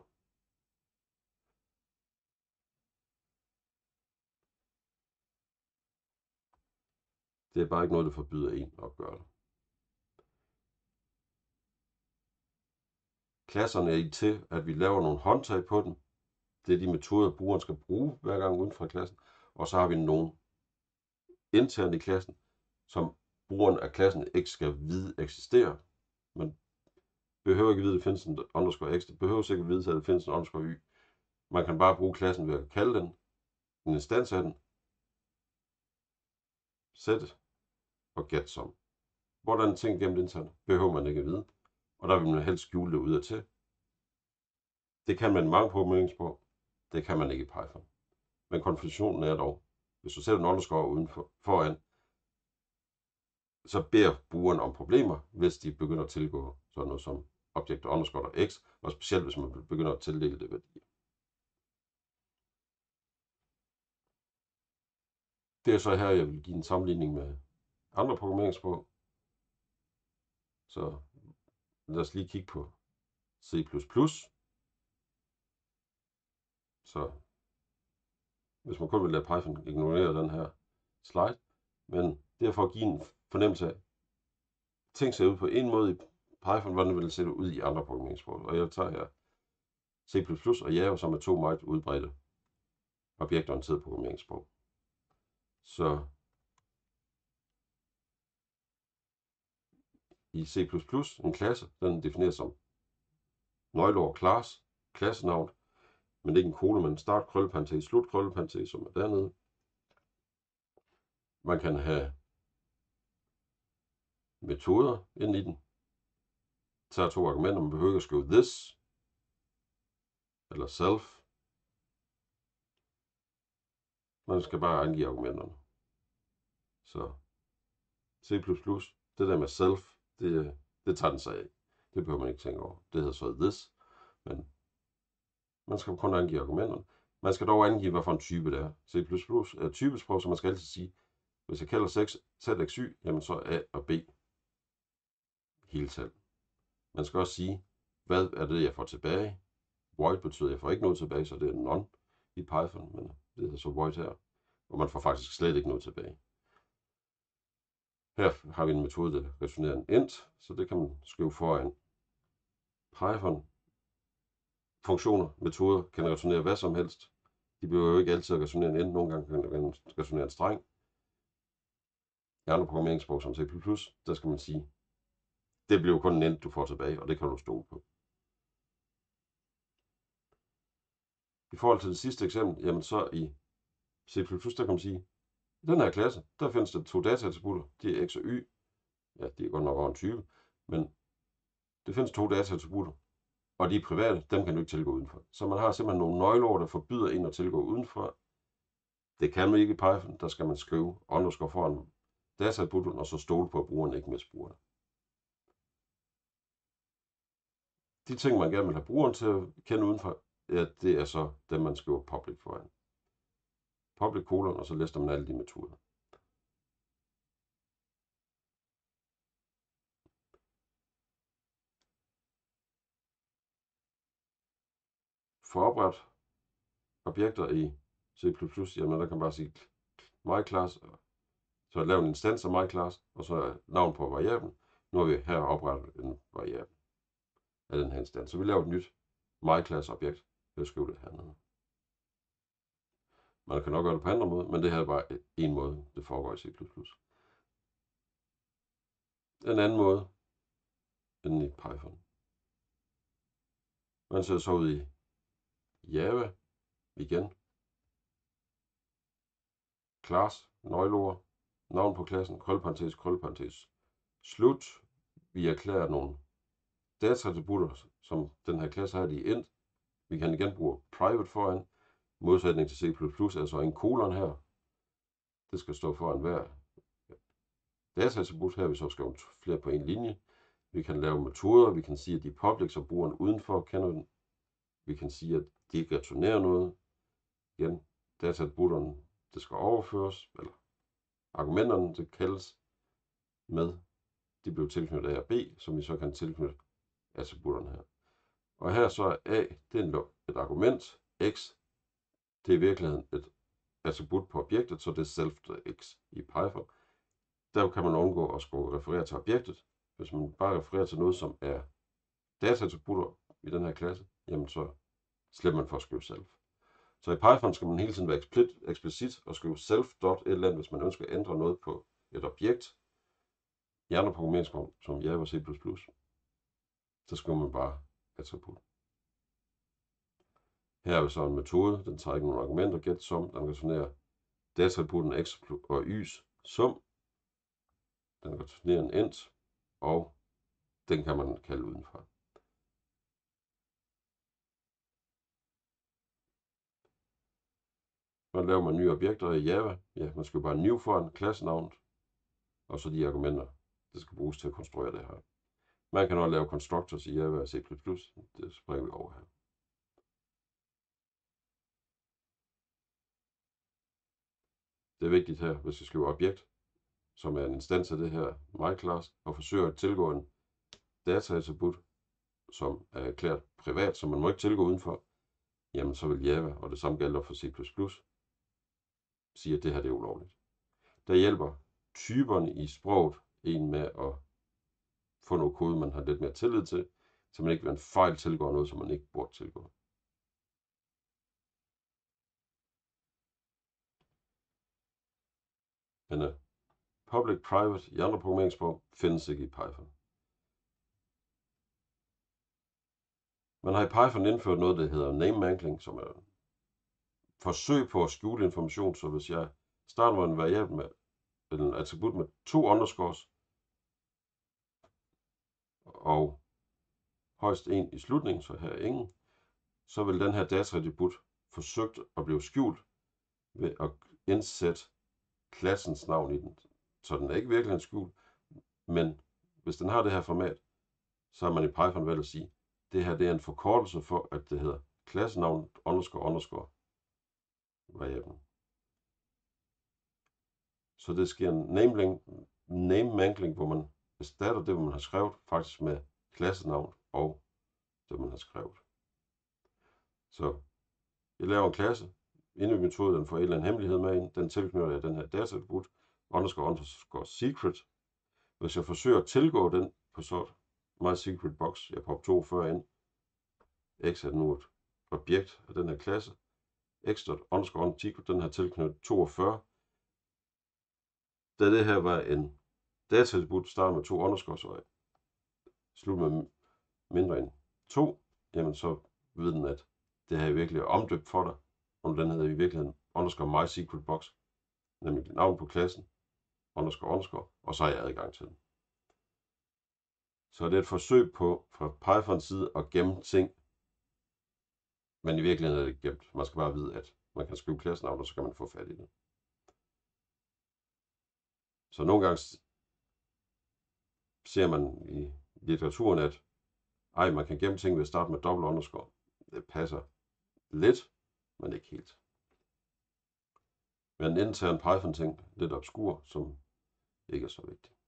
Speaker 1: Det er bare ikke noget, der forbyder en at gøre det. Klasserne er i til, at vi laver nogle håndtag på dem. Det er de metoder, brugeren skal bruge hver gang uden for klassen. Og så har vi nogle internt i klassen, som brugeren af klassen ikke skal vide eksisterer. Man behøver ikke vide, at det findes en underscore x. Det behøver ikke vide, at det findes en underscore y. Man kan bare bruge klassen ved at kalde den, en instans af den, sæt og get som. Hvordan ting gennem internt behøver man ikke at vide, og der vil man helst skjule det ud af til. Det kan man mange programmeringssprog, det kan man ikke i Python. Men konfigurationen er dog, hvis du sætter en underscore uden for, foran, så beder brugeren om problemer, hvis de begynder at tilgå sådan noget som objekt underscore x, og specielt hvis man begynder at tildele det værdier. Det er så her, jeg vil give en sammenligning med andre programmeringssprog. Så lad os lige kigge på C++. Så hvis man kun vil lade Python ignorere den her slide. Men det er for at give en fornemmelse af, ting ser ud på en måde i Python, hvordan det se ud i andre programmeringssprog. Og jeg tager her C++ og Java, som er to meget udbredte objektorienterede programmeringssprog. Så i C++, en klasse, den defineres som nøgleord class, klassenavn, men ikke en kode, men start krølleparentes, slut krølleparentes, som er dernede. Man kan have metoder ind i den. Tager to argumenter, man behøver ikke at skrive this, eller self. Man skal bare angive argumenterne. Så C++, det der med self, det, det tager den sig af. Det behøver man ikke tænke over. Det hedder så this, men man skal kun angive argumenterne. Man skal dog angive, hvad for en type det er. C++ er typesprog, så man skal altid sige, hvis jeg kalder 6 y, jamen så A og B hele tal. Man skal også sige, hvad er det, jeg får tilbage. Void betyder, at jeg får ikke noget tilbage, så det er non i Python, men det hedder så void her. Og man får faktisk slet ikke noget tilbage. Her har vi en metode, der returnerer en int, så det kan man skrive foran. Python funktioner, metoder kan returnere hvad som helst. De behøver jo ikke altid at returnere en end, nogle gange kan man returnere en streng. I andre programmeringssprog som C++, der skal man sige, det bliver jo kun en int, du får tilbage, og det kan du stole på. I forhold til det sidste eksempel, jamen så i C++, der kan man sige, i den her klasse, der findes der to dataattributter. De er x og y. Ja, det er godt nok over en 20, men det findes to dataattributter, og de er private, dem kan du ikke tilgå udenfor. Så man har simpelthen nogle nøgleord, der forbyder en at tilgå udenfor. Det kan man ikke i Python, der skal man skrive underscore foran dataattributten, og så stole på, at brugeren ikke misbruger det. De ting, man gerne vil have brugeren til at kende udenfor, ja, det er så dem, man skriver public foran public kolon, og så lister man alle de metoder. For at oprette objekter i C++, jamen der kan man bare sige my class, så lave en instans af my class, og så navn på variablen. Nu har vi her oprettet en variabel af den her instans. Så vi laver et nyt my class objekt. Jeg skrive det hernede. Man kan nok gøre det på andre måder, men det her er bare en måde, det foregår i C++. En anden måde end i Python. Man ser så ud i Java igen. Class, nøgleord, navn på klassen, krølparentes, krølparentes, slut. Vi erklærer nogle dataattributter, som den her klasse har i int. Vi kan igen bruge private foran, modsætning til C++, altså en kolon her. Det skal stå foran hver dataattribut. Her vi så skal flere på en linje. Vi kan lave metoder. Vi kan sige, at de er public, så brugeren udenfor kender den. Vi kan sige, at de ikke returnerer noget. Igen, dataattributterne, det skal overføres, eller argumenterne, det kaldes med, de blev tilknyttet A og B, som vi så kan tilknytte attributterne her. Og her så er A, det er et argument, X, det er i virkeligheden et attribut på objektet, så det er x i Python. Der kan man undgå at skulle referere til objektet. Hvis man bare refererer til noget, som er dataattributter i den her klasse, jamen så slipper man for at skrive self. Så i Python skal man hele tiden være eksplicit og skrive self. et eller andet, hvis man ønsker at ændre noget på et objekt. I andre programmeringssprog, som Java og C++, så skriver man bare attribut. Her er så en metode, den tager ikke nogen argumenter, get sum, den returnerer dataattributen x og y's sum, den returnerer en int, og den kan man kalde udenfor. Hvordan laver man nye objekter i Java. Ja, man skal bare new foran klassenavnet, og så de argumenter, der skal bruges til at konstruere det her. Man kan også lave constructors i Java og C++. Det springer vi over her. Det er vigtigt her, hvis vi skriver objekt, som er en instans af det her myClass, og forsøger at tilgå en dataattribut, som er erklæret privat, som man må ikke tilgå udenfor, jamen så vil Java, og det samme gælder for C++, siger, at det her det er ulovligt. Der hjælper typerne i sproget en med at få noget kode, man har lidt mere tillid til, så man ikke ved en fejl tilgår noget, som man ikke burde tilgå. Men uh, public-private i andre programmeringssprog findes ikke i Python. Man har i Python indført noget, der hedder name mangling, som er forsøg på at skjule information, så hvis jeg starter med en variabel med en attribut med to underscores, og højst en i slutningen, så her er ingen, så vil den her dataattribut forsøgt at blive skjult ved at indsætte klassens navn i den. Så den er ikke virkelig en skjult, men hvis den har det her format, så har man i Python valgt at sige, det her det er en forkortelse for, at det hedder klassenavn underscore underscore variablen. Så det sker en name, name mangling, hvor man erstatter det, man har skrevet, faktisk med klassenavn og det, man har skrevet. Så jeg laver en klasse, inde i metode, den får en eller anden hemmelighed med ind, den tilknytter jeg den her dataattribut, underscore underscore secret. Hvis jeg forsøger at tilgå den på sort my secret box, jeg popper 42 ind, x er nu et objekt af den her klasse, ekstra underscore antik, den her tilknyttet 42. Da det her var en datatilbud, starter med to underscores og slut med mindre end 2, jamen så ved den, at det her virkelig er omdøbt for dig, og den hedder i virkeligheden underscore my secret box, nemlig navn på klassen, underscore underscore, og så har jeg adgang til den. Så det er et forsøg på fra Pythons side at gemme ting, men i virkeligheden er det gemt. Man skal bare vide, at man kan skrive klassenavn, og så kan man få fat i det. Så nogle gange ser man i litteraturen, at ej, man kan gemme ting ved at starte med dobbelt underscore. Det passer lidt, men ikke helt. Men en intern Python-ting, lidt obskur, som ikke er så vigtig.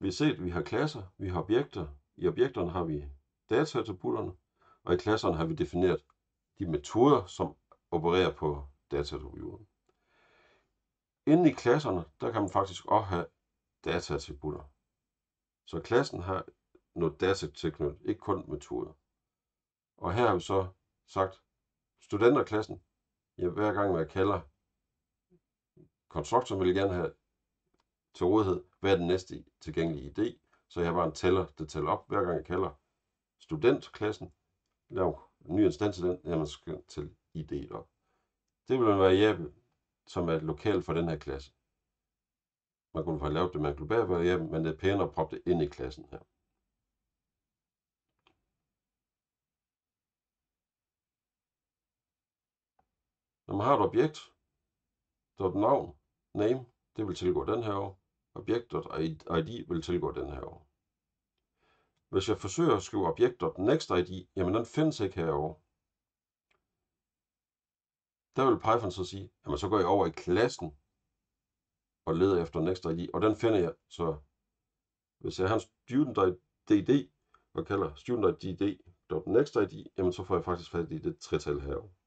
Speaker 1: Vi har set, at vi har klasser, vi har objekter. I objekterne har vi dataattributterne, og i klasserne har vi defineret de metoder, som opererer på dataattributterne. Inde i klasserne, der kan man faktisk også have dataattributter. Så klassen har noget data tilknyttet, ikke kun metoder. Og her har vi så sagt, studenterklassen, ja, hver gang jeg kalder konstruktoren, vil jeg gerne have til rådighed, hvad er den næste tilgængelige idé, så jeg bare en tæller, der tæller op, hver gang jeg kalder studentklassen, lav en ny instans til den, jamen skal til ID op. Det vil en variabel, som er lokal for den her klasse. Man kunne have lavet det med en global variabel, men det er pænere at proppe det ind i klassen her. Når man har et objekt, der er et navn, name, det vil tilgå den her og ID vil tilgå den her. Hvis jeg forsøger at skrive objektet next ID, jamen den findes ikke herovre. Der vil Python så sige, jamen så går jeg over i klassen og leder efter nextID, og den finder jeg så, hvis jeg har en student.dd og kalder student.dd.nextID, jamen så får jeg faktisk fat i det tretal herovre.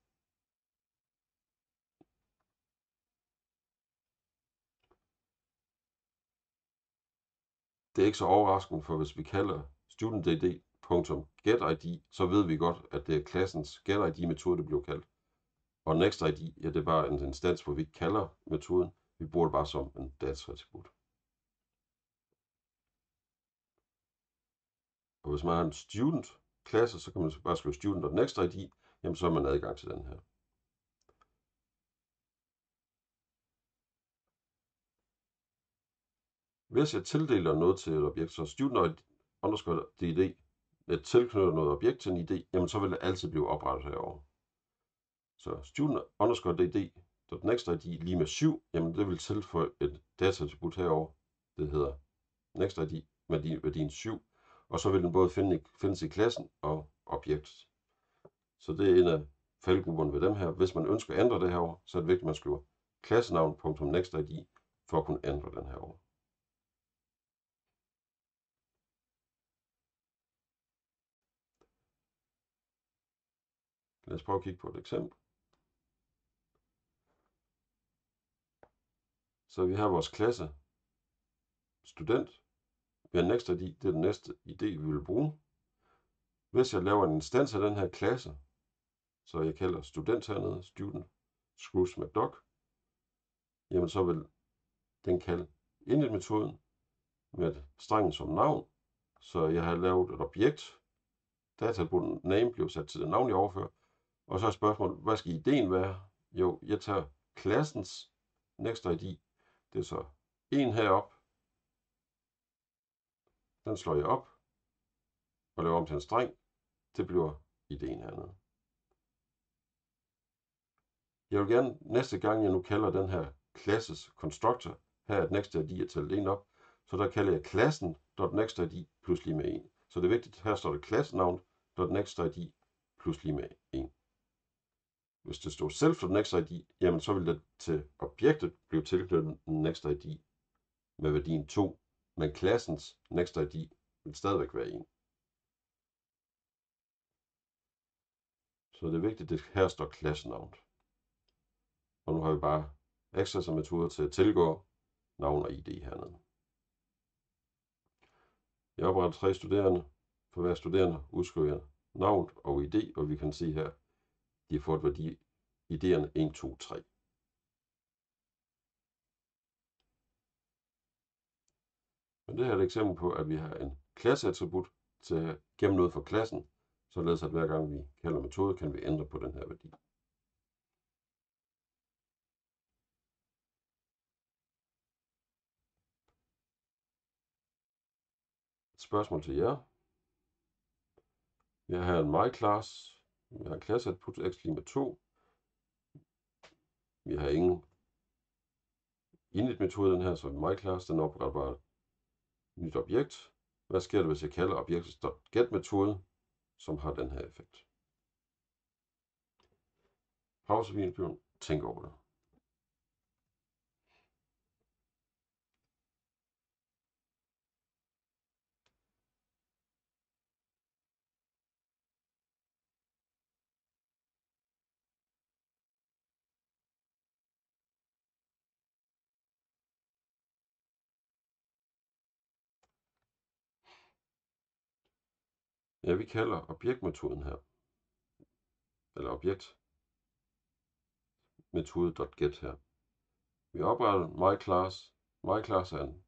Speaker 1: Det er ikke så overraskende, for hvis vi kalder studentid.getid, så ved vi godt, at det er klassens getID-metode, der bliver kaldt. Og nextID, ja, det er bare en instans, hvor vi ikke kalder metoden. Vi bruger det bare som en dataattribut. Og hvis man har en student klasse, så kan man bare skrive student.nextID, jamen så har man adgang til den her. Hvis jeg tildeler noget til et objekt, så student underscore dd jeg tilknytter noget objekt til en ID, jamen så vil det altid blive oprettet herovre. Så student underscore dd next ID lige med 7, jamen det vil tilføje et dataattribut herover. Det hedder next ID med værdien 7, og så vil den både finde, findes i klassen og objekt. Så det er en af faldgrupperne ved dem her. Hvis man ønsker at ændre det herover, så er det vigtigt, at man skriver klassenavn.nextID for at kunne ændre den herover. Lad os prøve at kigge på et eksempel. Så vi har vores klasse student. Vi har next ID, det er den næste ID, vi vil bruge. Hvis jeg laver en instans af den her klasse, så jeg kalder student hernede, student, screws med doc, jamen så vil den kalde init-metoden med strengen som navn. Så jeg har lavet et objekt, databunden name bliver sat til det navn, jeg overfører, og så er spørgsmålet, hvad skal ideen være? Jo, jeg tager klassens next ID, det er så en herop. Den slår jeg op og laver om til en streng. Det bliver ideen hernede. Jeg vil gerne næste gang, jeg nu kalder den her klasses constructor, her er et next ID at tælle en op, så der kalder jeg klassen .nextID plus lige med 1. Så det er vigtigt, her står der klassenavn .nextID plus lige med 1. Hvis det står ID, jamen så vil det til objektet blive tilknyttet en nextID med værdien 2, men klassens next ID vil stadigvæk være 1. Så det er vigtigt, at her står klassenavnet. Og nu har vi bare accessor-metoder til at tilgå navn og ID hernede. Jeg opretter tre studerende. For hver studerende udskriver jeg navn og ID, og vi kan se her, de har fået værdi idéerne 1, 2, 3. Men det her er et eksempel på, at vi har en klasseattribut til at gemme noget for klassen, således at hver gang vi kalder metode, kan vi ændre på den her værdi. Et spørgsmål til jer. Vi har her en myClass. Vi har en put x lige med 2. Vi har ingen init-metode den her, så myClass, den opretter bare et nyt objekt. Hvad sker der, hvis jeg kalder objektet get-metode, som har den her effekt? Pause videoen, tænk over det. Ja, vi kalder objektmetoden her, eller objekt metode.get her. Vi opretter myClass. MyClass er en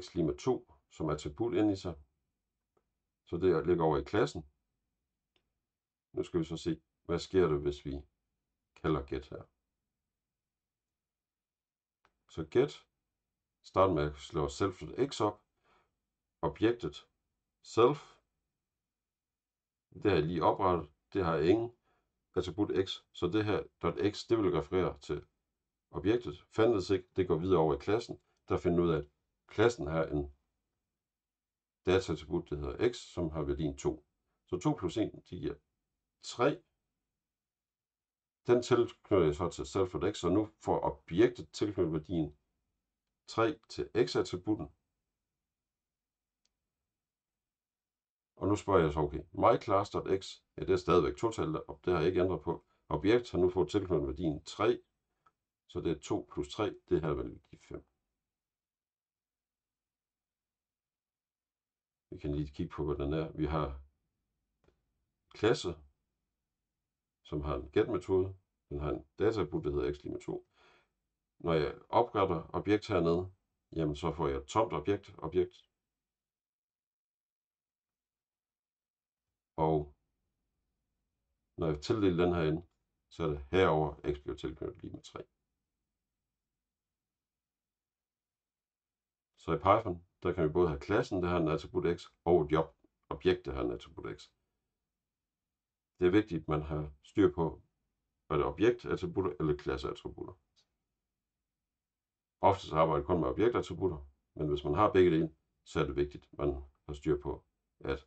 Speaker 1: x lige med 2 som attribut ind i sig. Så det ligger over i klassen. Nu skal vi så se, hvad sker der, hvis vi kalder get her. Så get starter med at slå self x op. Objektet self det har jeg lige oprettet. Det har jeg ingen attribut x. Så det her .x, det vil referere til objektet. Fandtes ikke, det går videre over i klassen. Der finder ud af, at klassen har en dataattribut, der hedder x, som har værdien 2. Så 2 plus 1, det giver 3. Den tilknytter jeg så til self.x, så nu får objektet tilknyttet værdien 3 til x-attributten, Og nu spørger jeg så, okay, myClass.x, ja, det er stadigvæk totalt, og det har jeg ikke ændret på. Objekt har nu fået tilknyttet værdien 3, så det er 2 plus 3, det her vil give 5. Vi kan lige kigge på, hvad den er. Vi har klasse, som har en get-metode. Den har en dataattribut, der hedder x med 2. Når jeg opretter objekt hernede, jamen så får jeg et tomt objekt, objekt Og når jeg tildeler den her ind, så er det herover x bliver tilknyttet lige med 3. Så i Python, der kan vi både have klassen, der har en attribut x, og et job, objekt, der har en attribut x. Det er vigtigt, at man har styr på, er det objektattributter eller klasseattributter. Ofte så arbejder jeg kun med objektattributter, men hvis man har begge dele, så er det vigtigt, at man har styr på, at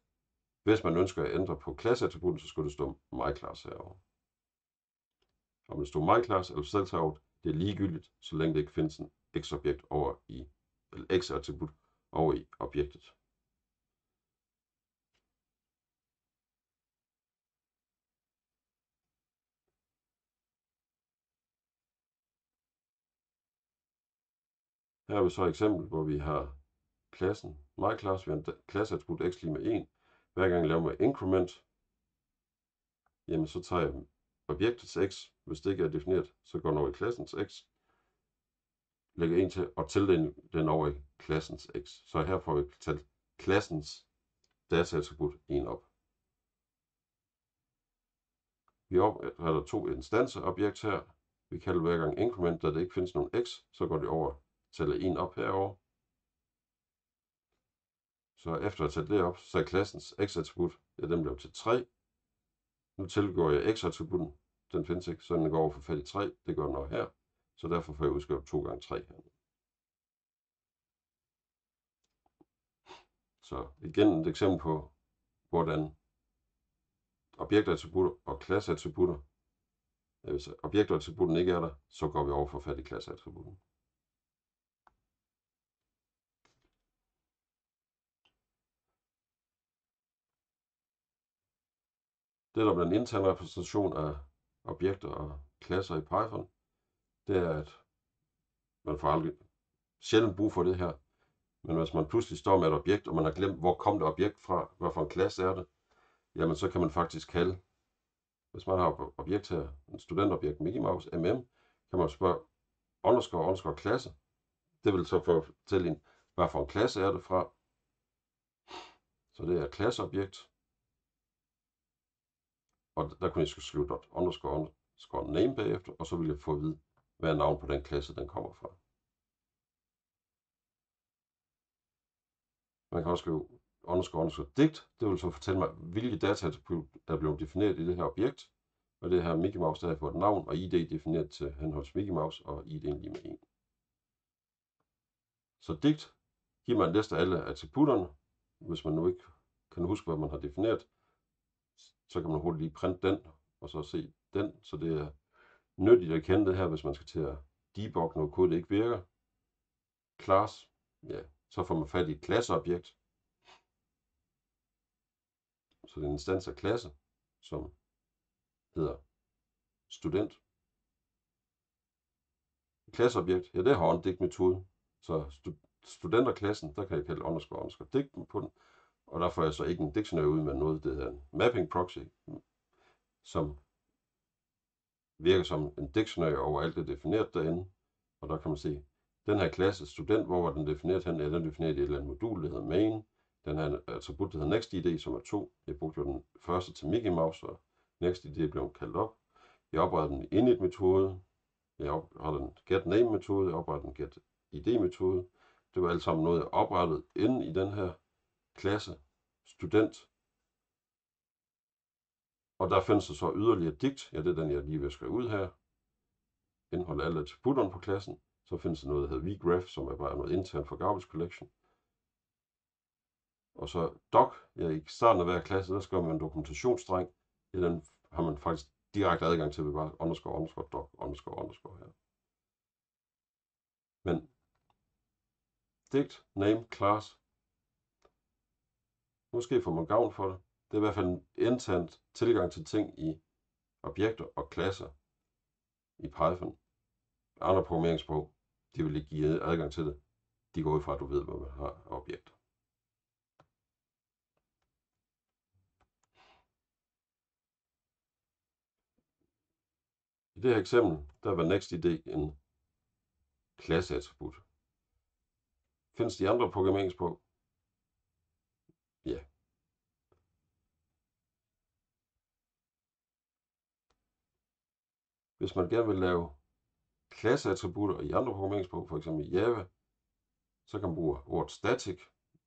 Speaker 1: hvis man ønsker at ændre på klasseattributen, så skulle det stå myClass herovre. Om det står myClass eller selvtaget, det er ligegyldigt, så længe det ikke findes en x-objekt over i, eller x-attribut over i objektet. Her har vi så et eksempel, hvor vi har klassen myClass, vi har en klasseattribut x lige med 1, hver gang jeg laver med increment, jamen så tager jeg objektets x, hvis det ikke er defineret, så går den over i klassens x, lægger en til og tildeler den over i klassens x. Så her får vi talt klassens dataattribut 1 op. Vi opretter to instanseobjekt her. Vi kalder hver gang increment, da det ikke findes nogen x, så går det over, tæller 1 op herover. Så efter at tage det op, så er klassens x-attribut, ja, den blev til 3. Nu tilgår jeg x-attributen, den findes ikke, så den går over for fat i 3, det gør den også her. Så derfor får jeg udskrevet 2 gange 3 her. Så igen et eksempel på, hvordan objektattributter og klasseattributter, hvis objektattributten ikke er der, så går vi over for fat i klasseattributten. Det der med en intern repræsentation af objekter og klasser i Python, det er, at man får aldrig sjældent brug for det her. Men hvis man pludselig står med et objekt, og man har glemt, hvor kom det objekt fra, hvad for en klasse er det, jamen så kan man faktisk kalde, hvis man har et objekt her, en studentobjekt Mickey Mouse, MM, kan man spørge underscore underscore klasse. Det vil så fortælle en, hvad for en klasse er det fra. Så det er et klasseobjekt. Og der kunne jeg skrive dot underscore underscore name bagefter, og så ville jeg få at vide, hvad er navn på den klasse, den kommer fra. Man kan også skrive underscore underscore digt. Det vil så fortælle mig, hvilke data der er blevet defineret i det her objekt. Og det her Mickey Mouse, der har fået navn, og ID defineret til henholds Mickey Mouse, og ID lige med 1. Så digt giver mig en liste af alle attributterne. Hvis man nu ikke kan huske, hvad man har defineret, så kan man hurtigt lige printe den, og så se den. Så det er nyttigt at kende det her, hvis man skal til at debugge noget kode, der ikke virker. Class, ja, så får man fat i et klasseobjekt. Så det er en instans af klasse, som hedder student. Et klasseobjekt, ja det har en metode. Så studenterklassen, der kan jeg kalde underscore underscore digt på den. Og der får jeg så ikke en dictionary ud, men noget, det hedder en mapping proxy, som virker som en dictionary over alt det defineret derinde. Og der kan man se, den her klasse student, hvor var den defineret hen? Ja, den er defineret i et eller andet modul, der hedder main. Den her attribut, der hedder NextID, som er 2. Jeg brugte jo den første til Mickey Mouse, og NextID blev kaldt op. Jeg oprettede den init-metode. Jeg oprettede den getName-metode. Jeg oprettede den getID-metode. Det var alt sammen noget, jeg oprettede inde i den her klasse student. Og der findes der så yderligere digt. Ja, det er den, jeg lige vil skrive ud her. Indeholder alle attributterne på klassen. Så findes der noget, der hedder vgraph, som er bare noget internt for garbage collection. Og så doc, ja, i starten af hver klasse, der skriver man en dokumentationsstreng. I den har man faktisk direkte adgang til ved bare underscore, underscore, doc, underscore, underscore her. Men digt, name, class. Måske får man gavn for det. Det er i hvert fald en internt tilgang til ting i objekter og klasser i Python. Andre programmeringssprog de vil ikke give adgang til det. De går ud fra, at du ved, hvad man har af objekter. I det her eksempel, der var NextID en klasseattribut. Findes de andre programmeringssprog? Ja. Hvis man gerne vil lave klasseattributter i andre programmeringssprog, f.eks. i Java, så kan man bruge ordet static,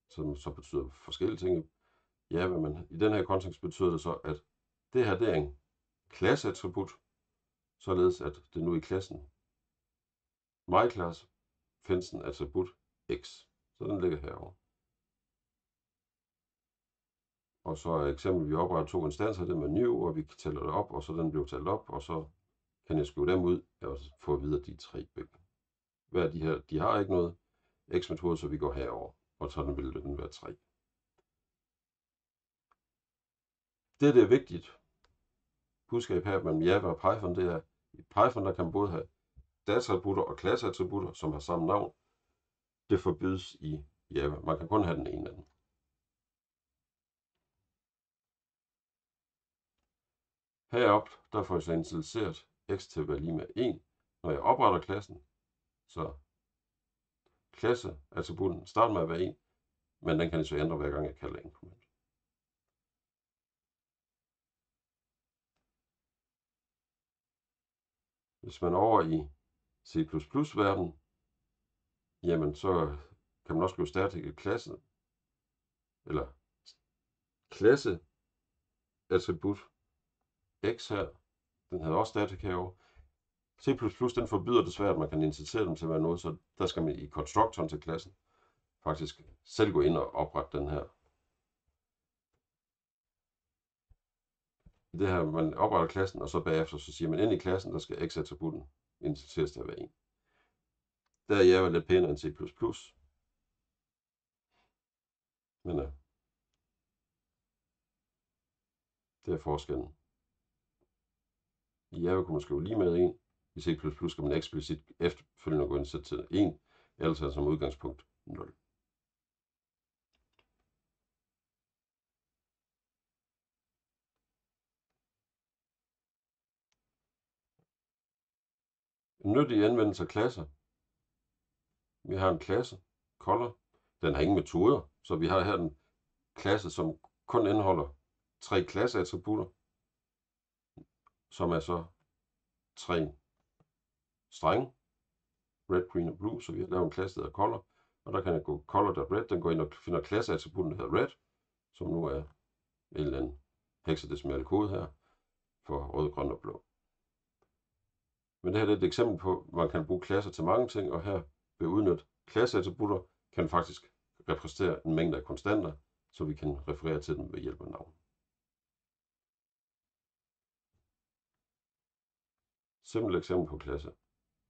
Speaker 1: som så betyder forskellige ting i Java, men i den her kontekst betyder det så, at det her det er en klasseattribut, således at det nu i klassen myClass findes en attribut x. Så den ligger herovre. Og så er eksempel, vi opretter to instanser, det med new, og vi tæller det op, og så den bliver talt op, og så kan jeg skrive dem ud, og få videre de tre begge. Hver af de her, de har ikke noget x-metode, så vi går herover, og sådan vil den være 3. Det, der er vigtigt, budskab her mellem Java og Python, det er, i Python der kan man både have dataattributter og klasseattributter, som har samme navn. Det forbydes i Java. Man kan kun have den ene af dem. Heroppe, der får jeg så initialiseret x til at være lige med 1, når jeg opretter klassen. Så klasse attributen starter med at være 1, men den kan jeg så ændre hver gang jeg kalder increment. Hvis man er over i C++-verden, jamen så kan man også skrive static klasse, eller klasse attribut x her, den havde også static. C++ den forbyder desværre, at man kan insertere dem til at være noget, så der skal man i konstruktoren til klassen faktisk selv gå ind og oprette den her. Det her, man opretter klassen, og så bagefter så siger man ind i klassen, der skal x-attributen inserteres til at være 1. Der er Java lidt pænere end C++. Men ja, det er forskellen. I Java kunne man skrive lige med 1. I C++ skal man eksplicit efterfølgende gå ind og sætte til 1, ellers er det som udgangspunkt 0. En nyttig anvendelse af klasser. Vi har en klasse, color. Den har ingen metoder, så vi har her en klasse, som kun indeholder tre klasseattributter, som er så tre strenge, red, green og blue, så vi har lavet en klasse, der hedder color, og der kan jeg gå color.red, den går ind og finder klasseattributen, der hedder red, som nu er en eller anden hexadecimal kode her, for rød, grøn og blå. Men det her er et eksempel på, at man kan bruge klasser til mange ting, og her ved udnytte klasseattributter kan faktisk repræsentere en mængde af konstanter, så vi kan referere til dem ved hjælp af navn. Simpelt eksempel på klasse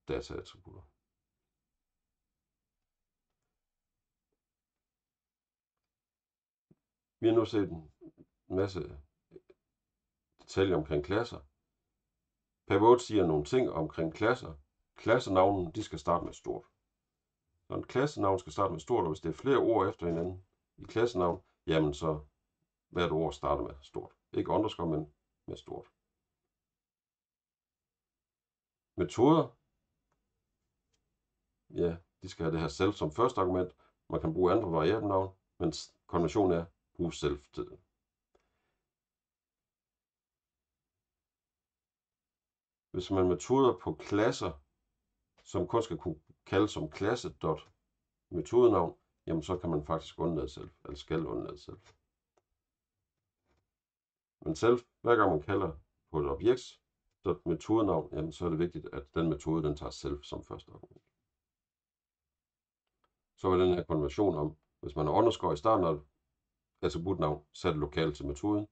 Speaker 1: dataattributter. Vi har nu set en masse detaljer omkring klasser. Pavot siger nogle ting omkring klasser. Klassenavnen de skal starte med stort. Når en klassenavn skal starte med stort, og hvis det er flere ord efter hinanden i klassenavn, jamen så hvert ord starter med stort. Ikke underscore, men med stort. Metoder. Ja, de skal have det her selv som første argument. Man kan bruge andre variabelnavn, men konventionen er brug selv til det. Hvis man metoder på klasser, som kun skal kunne kaldes som klasse dot metodenavn, jamen så kan man faktisk undlade selv, eller skal undlade selv. Men selv, hver gang man kalder på et objekt, dot metodenavn, jamen så er det vigtigt, at den metode, den tager selv som første argument. Så er den her konversion om, hvis man har underskår i starten af attributnavn, så er det lokalt til metoden.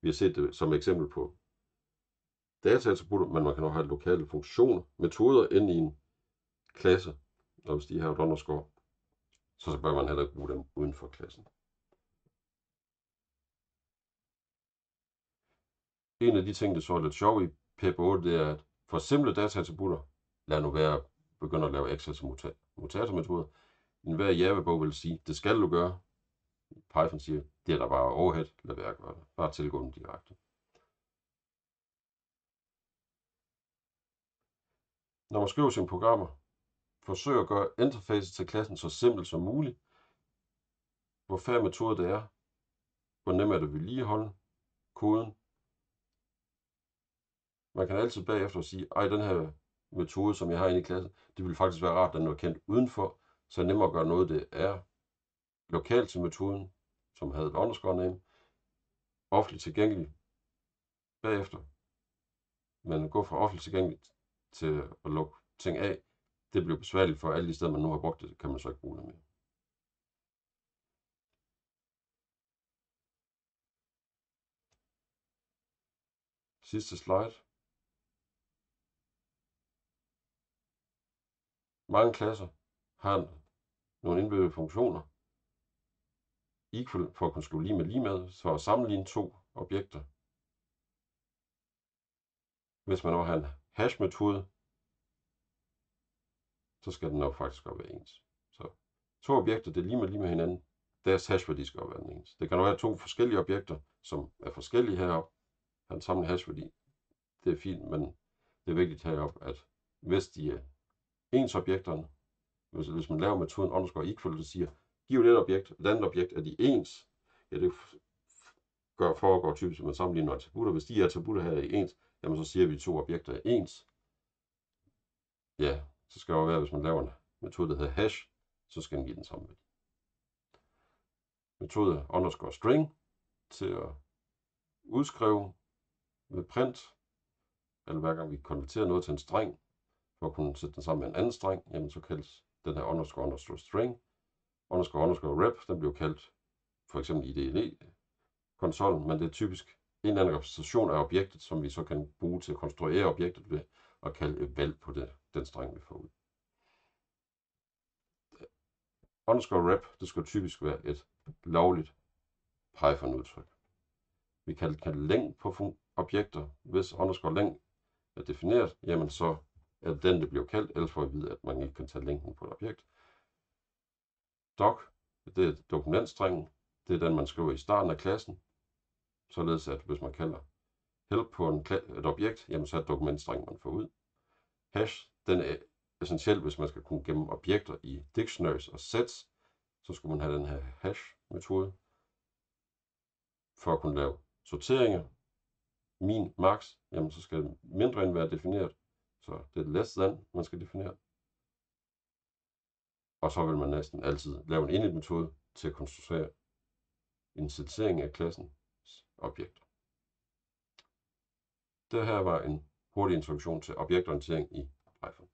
Speaker 1: Vi har set det som eksempel på dataattributter, men man kan også have lokale funktioner, metoder ind i en klasse, og hvis de har et underscore, så, så bør man heller ikke bruge dem uden for klassen. En af de ting, der så er lidt sjov i PEP8, det er, at forsimple dataattributter, lad nu være at begynde at lave access mutatormetoder. En hver Java-bog vil sige, det skal du gøre. Python siger, det er der bare overhead, lad være at gøre det. Bare tilgå dem direkte. Når man skriver sine programmer, forsøg at gøre interfacet til klassen så simpelt som muligt. Hvor færre metoder det er, hvor nemt er det at vedligeholde koden. Man kan altid bagefter sige, ej den her metode, som jeg har inde i klassen, det ville faktisk være rart, at den var kendt udenfor, så er nemmere at gøre noget, det er lokalt til metoden, som havde et underscore name, offentligt tilgængelig bagefter. Men gå fra offentligt tilgængeligt til at lukke ting af, det bliver besværligt for alle de steder, man nu har brugt det, kan man så ikke bruge det mere. Sidste slide. Mange klasser har nogle indbyggede funktioner. Equal for at kunne slå lige med lige med, for at sammenligne to objekter. Hvis man også har en hash-metode, så skal den nok faktisk godt være ens. Så to objekter, det er lige med lige med hinanden. Deres hashværdi skal også være den ens. Det kan være to forskellige objekter, som er forskellige heroppe, har den samme hashværdi. Det er fint, men det er vigtigt heroppe, at hvis de er ens objekterne, hvis, hvis man laver metoden underscore equal, der siger, giv det objekt, et andet objekt, er de ens, ja, det gør, foregår typisk at man sammenligner attributter. Hvis de attributter her er ens, jamen så siger vi, at to objekter er ens. ja, så skal det jo være, hvis man laver en metode, der hedder hash, så skal den give den samme værdi. Metode underscore string til at udskrive med print, eller hver gang vi konverterer noget til en streng, for at kunne sætte den sammen med en anden streng, jamen så kaldes den her underscore underscore string. Underscore underscore rep, den bliver kaldt for eksempel i DNE-konsollen, men det er typisk en eller anden repræsentation af objektet, som vi så kan bruge til at konstruere objektet ved at kalde et valg på det, den streng, vi får ud. Underscore rep, det skal typisk være et lovligt Python-udtryk. Vi kan kalde længde på objekter. Hvis underscore længde er defineret, jamen så er det den, det bliver kaldt, ellers får vi at vide, at man ikke kan tage længden på et objekt. Doc, det er dokumentstrengen. Det er den, man skriver i starten af klassen. Således at hvis man kalder help på en, et objekt, jamen så er det dokumentstrengen, man får ud. Hash, den er essentiel, hvis man skal kunne gemme objekter i dictionaries og sets. Så skulle man have den her hash-metode for at kunne lave sorteringer. Min, max, jamen så skal mindre end være defineret. Så det er less than, man skal definere. Og så vil man næsten altid lave en init-metode til at konstruere en sættering af klassens objekter. Det her var en hurtig introduktion til objektorientering i Python.